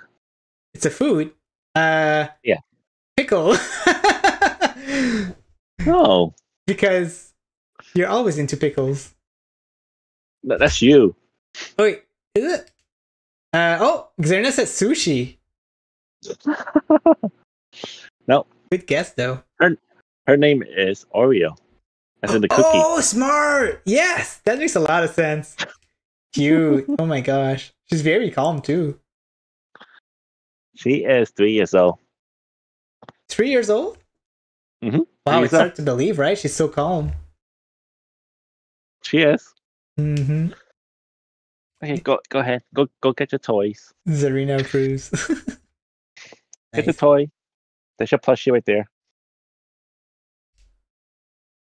Speaker 1: It's a food. Uh,
Speaker 2: Yeah.
Speaker 1: Pickle.
Speaker 2: No,
Speaker 1: because you're always into pickles.
Speaker 2: Th- that's you.
Speaker 1: Oh, wait, is it? Uh, oh, Xerna said sushi.
Speaker 2: no,
Speaker 1: Good guess though.
Speaker 2: her her name is Oreo. As in the cookie.
Speaker 1: Oh, smart. Yes, that makes a lot of sense. Cute. oh my gosh, she's very calm too.
Speaker 2: She is three years old.
Speaker 1: Three years old.
Speaker 2: Mhm.
Speaker 1: Wow, it's hard to believe, right? She's so calm.
Speaker 2: She is.
Speaker 1: Mm-hmm.
Speaker 2: Okay, go go ahead. Go go get your toys.
Speaker 1: Zarina Cruz.
Speaker 2: Get the toy. There's your plushie right there.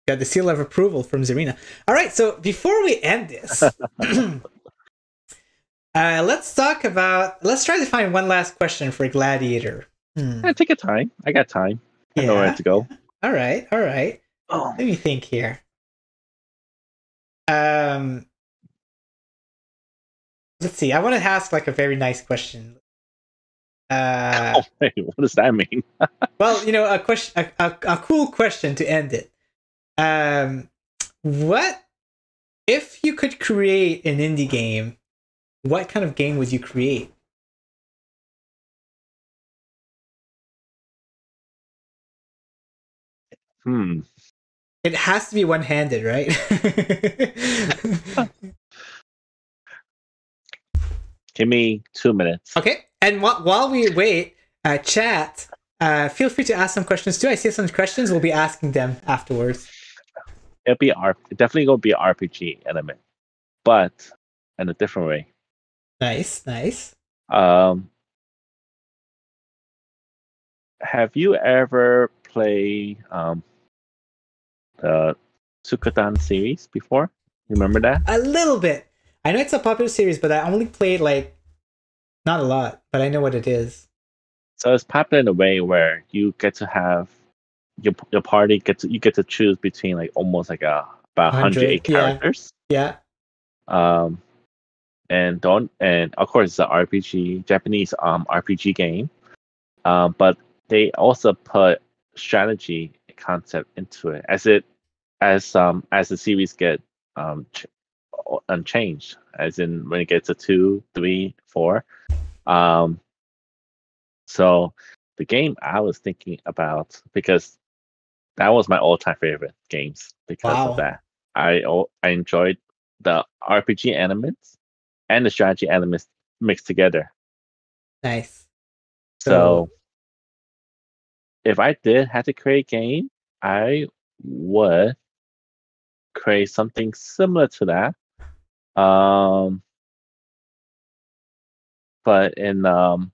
Speaker 1: Got the seal of approval from Zarina. All right, so before we end this, uh, let's talk about. Let's try to find one last question for Gladiator. Hmm.
Speaker 2: Yeah, take your time. I got time. I know where to go.
Speaker 1: All right. All right.
Speaker 2: Oh,
Speaker 1: Let me think here. Um. Let's see. I want to ask like a very nice question. Uh,
Speaker 2: oh what does that mean?
Speaker 1: well, you know, a question, a, a, a cool question to end it. Um, what if you could create an indie game? What kind of game would you create?
Speaker 2: Hmm.
Speaker 1: It has to be one-handed, right?
Speaker 2: Give me two minutes.
Speaker 1: okay. And wh- while we wait, uh, chat, uh, feel free to ask some questions too. I see some questions. We'll be asking them afterwards.
Speaker 2: It'll be R. Definitely gonna be an RPG element, but in a different way.
Speaker 1: Nice, nice.
Speaker 2: Um, have you ever played um, the Suikoden series before? Remember that?
Speaker 1: A little bit. I know it's a popular series, but I only played like not a lot, but I know what it is.
Speaker 2: So it's popular in a way where you get to have your your party gets you get to choose between like almost like a about
Speaker 1: 100,
Speaker 2: 108 characters.
Speaker 1: Yeah.
Speaker 2: Um, and don't and of course it's an RPG Japanese um RPG game. Um, but they also put strategy concept into it as it as um as the series get um ch- unchanged as in when it gets to two three four um so the game i was thinking about because that was my all-time favorite games because
Speaker 1: Wow.
Speaker 2: of that i i enjoyed the rpg elements and the strategy elements mixed together
Speaker 1: Nice.
Speaker 2: so if I did have to create a game, I would create something similar to that. Um but in um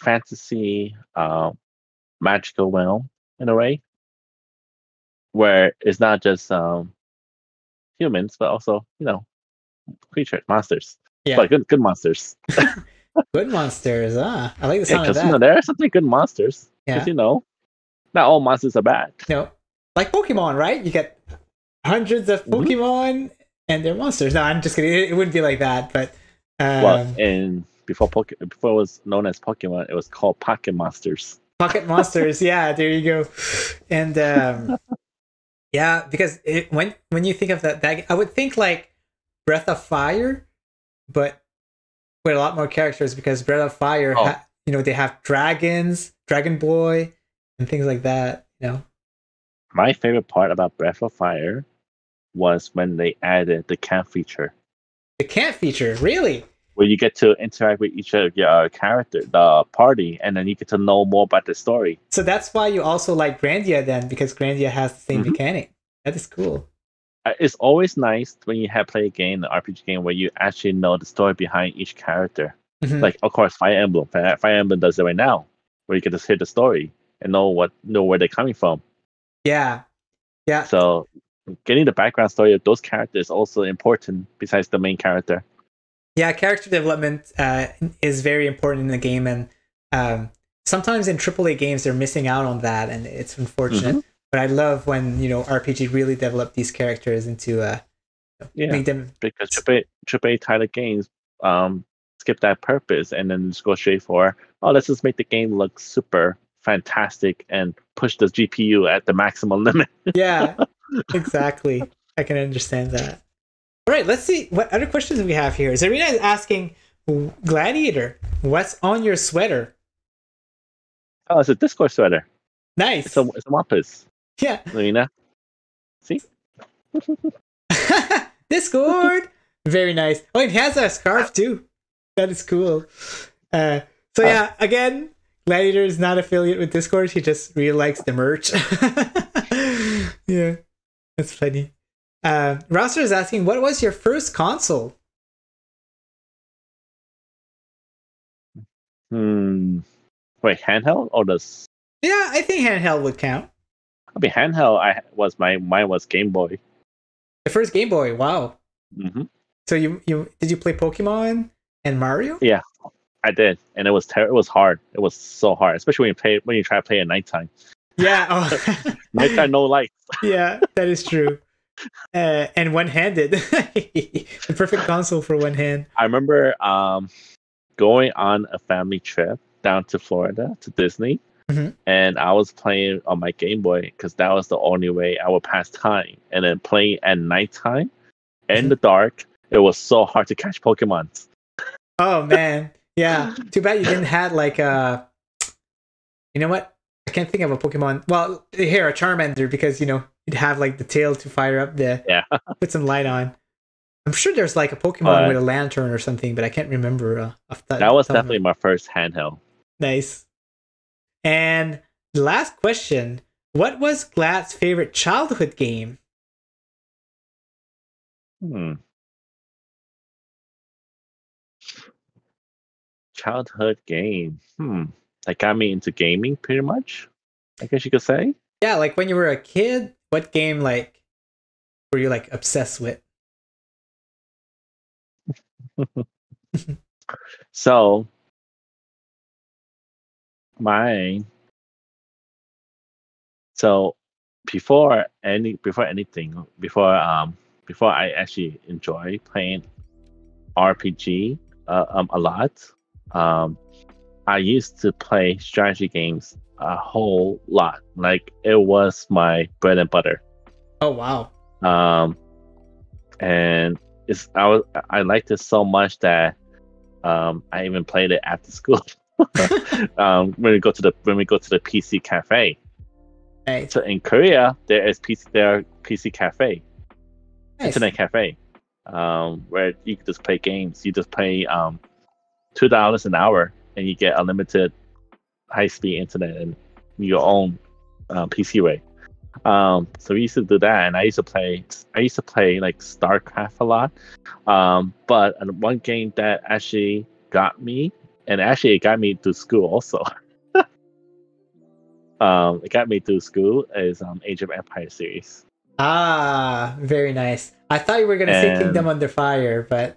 Speaker 2: fantasy um magical realm in a way. Where it's not just um humans, but also, you know, creatures, monsters.
Speaker 1: Yeah.
Speaker 2: But good good monsters.
Speaker 1: Good monsters. Ah, I like the
Speaker 2: Yeah,
Speaker 1: sound of
Speaker 2: because
Speaker 1: that.
Speaker 2: you know, there are something good monsters.
Speaker 1: Yeah.
Speaker 2: You know, not all monsters are bad.
Speaker 1: No, like Pokemon, right? You get hundreds of
Speaker 2: Mhm.
Speaker 1: Pokemon and they're monsters. No, I'm just kidding. It, it wouldn't be like that, but um,
Speaker 2: well, and before Poke- before it was known as Pokemon, it was called Pocket Monsters.
Speaker 1: Pocket Monsters. yeah, there you go. And um, yeah, because it, when when you think of that, that, I would think like Breath of Fire, but with a lot more characters. Because Breath of Fire,
Speaker 2: Oh.
Speaker 1: ha- you know, they have dragons, Dragon Boy, and things like that. You know,
Speaker 2: My favorite part about Breath of Fire was when they added the camp feature,
Speaker 1: the camp feature, really.
Speaker 2: where you get to interact with each of your uh, character, the party, and then you get to know more about the story.
Speaker 1: So that's why you also like Grandia then, because Grandia has the same
Speaker 2: Mhm.
Speaker 1: mechanic. That is cool.
Speaker 2: uh, it's always nice when you have play a game, an RPG game, where you actually know the story behind each character.
Speaker 1: Mhm.
Speaker 2: Like, of course, Fire Emblem. Fire, Fire Emblem does it right now, where you can just hear the story and know what know where they're coming from.
Speaker 1: yeah, yeah,
Speaker 2: So, getting the background story of those characters is also important besides the main character.
Speaker 1: yeah. Character development uh, is very important in the game, and um, sometimes in AAA games they're missing out on that, and it's unfortunate.
Speaker 2: Mm-hmm.
Speaker 1: But I love when you know RPG really develop these characters into uh,
Speaker 2: Yeah.
Speaker 1: make them
Speaker 2: because AAA, AAA title games um, skip that purpose and then just go straight for oh let's just make the game look super fantastic and push the GPU at the maximum limit.
Speaker 1: yeah, exactly. I can understand that. All right, let's see what other questions we have here. Zarina is asking, Gladiator, what's on your sweater?
Speaker 2: Oh, it's a Discord sweater.
Speaker 1: Nice.
Speaker 2: It's a it's a Wumpus,
Speaker 1: yeah.
Speaker 2: Lena. See,
Speaker 1: Discord. Very nice. Oh, it has a scarf too. That is cool. Uh, so yeah, again, Gladiator is not affiliate with Discord. He just really likes the merch. yeah, that's funny. Uh, Roster is asking, what was your first console?
Speaker 2: hmm. Wait, handheld or the? s-
Speaker 1: Yeah, I think handheld would count.
Speaker 2: I mean, handheld. I was my mine was Game Boy.
Speaker 1: The first Game Boy. Wow.
Speaker 2: hmm
Speaker 1: So you you did you play Pokemon and Mario?
Speaker 2: Yeah, I did, and it was ter- it was hard. It was so hard, especially when you play when you try to play at nighttime.
Speaker 1: Yeah. Oh.
Speaker 2: Nighttime, no light.
Speaker 1: yeah, that is true. Uh, and one-handed, the perfect console for one hand.
Speaker 2: I remember um, going on a family trip down to Florida to Disney,
Speaker 1: Mhm.
Speaker 2: and I was playing on my Game Boy because that was the only way I would pass time. And then playing at nighttime in
Speaker 1: Mhm.
Speaker 2: the dark, it was so hard to catch Pokemon.
Speaker 1: Oh man, yeah. Too bad you didn't have like a. You know what? I can't think of a Pokemon. Well, here a Charmander because you know you'd have like the tail to fire up the
Speaker 2: Yeah,
Speaker 1: put some light on. I'm sure there's like a Pokemon
Speaker 2: But-
Speaker 1: with a lantern or something, but I can't remember. Uh, off the
Speaker 2: that was
Speaker 1: top of my-
Speaker 2: definitely my first handheld.
Speaker 1: Nice. And the last question What was Glad's favorite childhood game?
Speaker 2: Hmm. Childhood game. Hmm. That got me into gaming, pretty much. I guess you could say.
Speaker 1: Yeah, like when you were a kid, what game like were you like obsessed with?
Speaker 2: So mine. So before any before anything before um before I actually enjoy playing RPG uh, um a lot um I used to play strategy games a whole lot like it was my bread and butter
Speaker 1: Oh wow.
Speaker 2: um, and it's I was I liked it so much that um, I even played it after school. um, when we go to the when we go to the PC cafe. So in Korea, there is PC there are PC cafe,
Speaker 1: nice.
Speaker 2: internet cafe, um, where you can just play games. You just pay um, two dollars an hour, and you get unlimited high speed internet and your own uh, PC rate. Um, so we used to do that, and I used to play. I used to play like StarCraft a lot. Um, but uh, one game that actually got me, and actually it got me to school also. um, it got me through school is um, Age of Empire series.
Speaker 1: Ah, very nice. I thought you were gonna say Kingdom Under Fire, but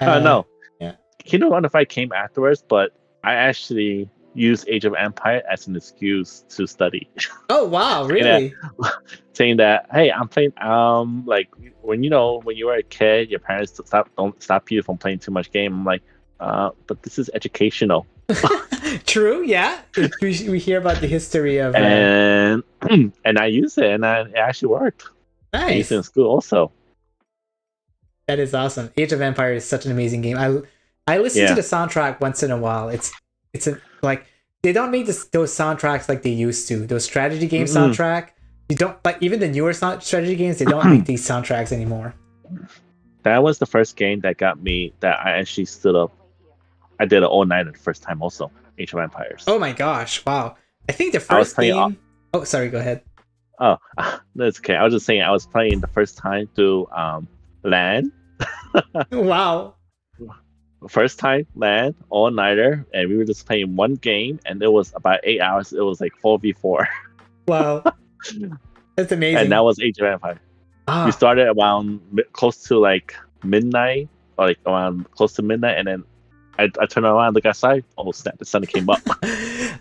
Speaker 2: Uh, no.
Speaker 1: yeah.
Speaker 2: Kingdom Hearts Fight came afterwards, but I actually used Age of Empire as an excuse to study,
Speaker 1: oh wow, really?
Speaker 2: saying that hey, I'm playing. Um, like when you know when you were a kid, your parents stop don't stop you from playing too much game. I'm like, uh, but this is educational,
Speaker 1: True. Yeah. We, we hear about the history of uh,
Speaker 2: and and I use it, and I, it actually worked. I
Speaker 1: nice.
Speaker 2: used it in school also.
Speaker 1: That is awesome. Age of Empire is such an amazing game. I I listen to the soundtrack once in a while. It's it's a, like they don't make this, those soundtracks like they used to. Those strategy game
Speaker 2: Mm-mm.
Speaker 1: soundtrack. You don't like even the newer strategy games. They don't make these soundtracks anymore.
Speaker 2: That was the first game that got me that I actually stood up. I did it all night the first time also. Age of Empires.
Speaker 1: Oh my gosh! Wow. I think the first game. Oh, sorry. Go ahead.
Speaker 2: Oh, that's okay. I was just saying I was playing the first time through um LAN.
Speaker 1: wow.
Speaker 2: First time LAN all nighter, and we were just playing one game, and it was about eight hours. It was like four v four,
Speaker 1: Wow. That's amazing.
Speaker 2: and that was Age of Empire.
Speaker 1: ah,
Speaker 2: We started around close to like midnight, or like around close to midnight, and then I, I turned around, look outside. Oh snap! The sun came up.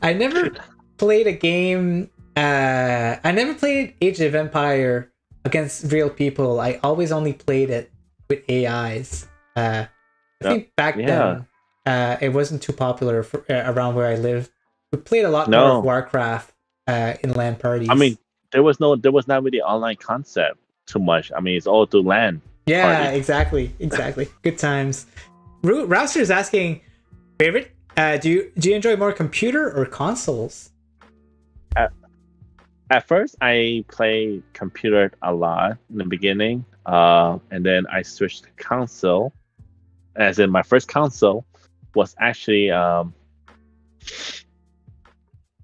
Speaker 1: I never played a game. Uh, I never played Age of Empire against real people. I always only played it with AIs. Uh, I think back
Speaker 2: Yeah.
Speaker 1: then uh, it wasn't too popular for, uh, around where I live. We played a lot more of Warcraft uh, in LAN parties.
Speaker 2: I mean, there was no, there was not really online concept too much. I mean, it's all through LAN.
Speaker 1: yeah, exactly, exactly. Good times. Rouster is asking, favorite? Uh, do you do you enjoy more computer or consoles?
Speaker 2: At first, I played computer a lot in the beginning, uh, and then I switched to console. As in, my first console was actually um,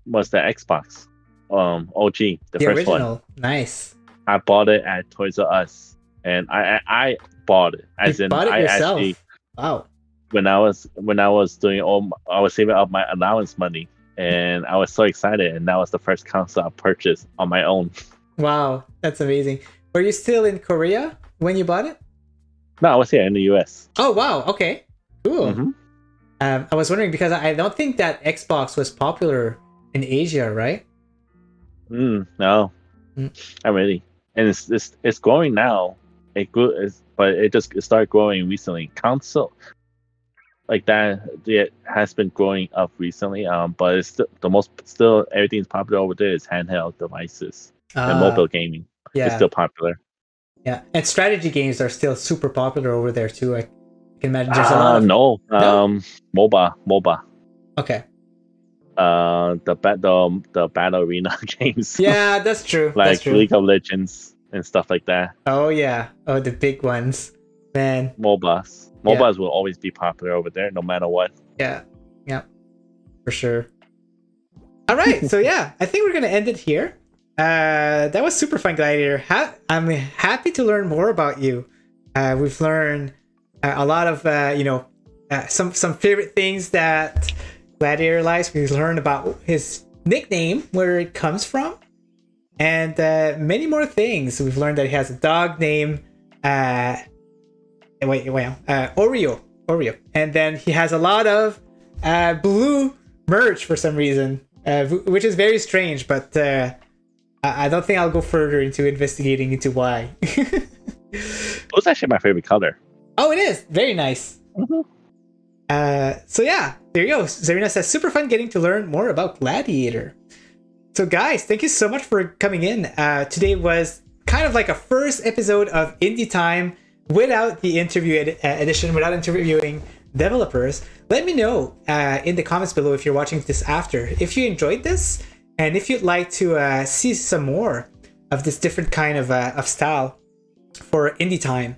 Speaker 2: was the Xbox, um, OG, the,
Speaker 1: The
Speaker 2: first one.
Speaker 1: original, nice.
Speaker 2: I bought it at Toys R Us, and I I, I bought it as
Speaker 1: you
Speaker 2: in
Speaker 1: bought it
Speaker 2: I
Speaker 1: yourself.
Speaker 2: actually
Speaker 1: Wow.
Speaker 2: when I was when I was doing all my- I was saving up my allowance money, and I was so excited, and that was the first console I purchased on my own.
Speaker 1: Wow, that's amazing. Were you still in Korea when you bought it?
Speaker 2: No, I was here in the U.S.
Speaker 1: Oh wow, okay, cool.
Speaker 2: Mhm.
Speaker 1: Um, I was wondering because I don't think that Xbox was popular in Asia, right?
Speaker 2: Mm, no,
Speaker 1: Mm.
Speaker 2: not really. And it's it's it's growing now. It grew, but it just it started growing recently. Console like that it has been growing up recently. Um, but it's still the most still everything's popular over there is handheld devices and
Speaker 1: Uh,
Speaker 2: mobile gaming.
Speaker 1: Yeah,
Speaker 2: It's still popular.
Speaker 1: Yeah, and strategy games are still super popular over there too. I can imagine there's a lot
Speaker 2: Uh,
Speaker 1: of.
Speaker 2: no,
Speaker 1: No?
Speaker 2: um, MOBA, MOBA.
Speaker 1: Okay,
Speaker 2: Uh, the bat the the battle arena games.
Speaker 1: yeah, that's true. that's
Speaker 2: like
Speaker 1: true.
Speaker 2: League of Legends and stuff like that.
Speaker 1: Oh yeah, oh the big ones, man.
Speaker 2: MOBAs.
Speaker 1: Yeah.
Speaker 2: MOBAs will always be popular over there, no matter what.
Speaker 1: Yeah, yeah, for sure. All right, so yeah, I think we're gonna end it here. Uh, that was super fun, Gladiator. Ha- I'm happy to learn more about you. Uh, we've learned uh, a lot of uh, you know uh, some some favorite things that Gladiator likes. We've learned about his nickname, where it comes from, and uh, many more things. We've learned that he has a dog named uh, wait, wait, uh, Oreo, Oreo, and then he has a lot of uh, blue merch for some reason, uh, wh- which is very strange. But uh, I I don't think I'll go further into investigating into why.
Speaker 2: Was actually my favorite color.
Speaker 1: oh, it is very nice.
Speaker 2: Mhm.
Speaker 1: Uh, so yeah, there you go. Zarina says, super fun getting to learn more about Gladiator. So guys, thank you so much for coming in. Uh, today was kind of like a first episode of Indie Time without the interview ed- uh, edition, without interviewing developers. Let me know uh, in the comments below if you're watching this after. If you enjoyed this, and if you'd like to uh, see some more of this different kind of, uh, of style for Indie Time.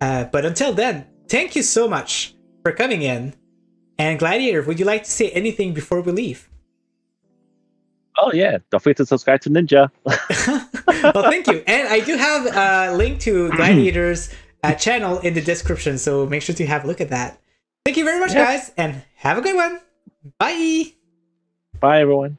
Speaker 1: Uh, but until then, thank you so much for coming in. And Gladiator, would you like to say anything before we leave?
Speaker 2: Oh yeah, don't forget to subscribe to Ninja.
Speaker 1: well, thank you. And I do have a link to Gladiator's uh, channel in the description, so make sure to have a look at that. Thank you very much,
Speaker 2: Yeah.
Speaker 1: guys, and have a good one. Bye.
Speaker 2: Bye everyone.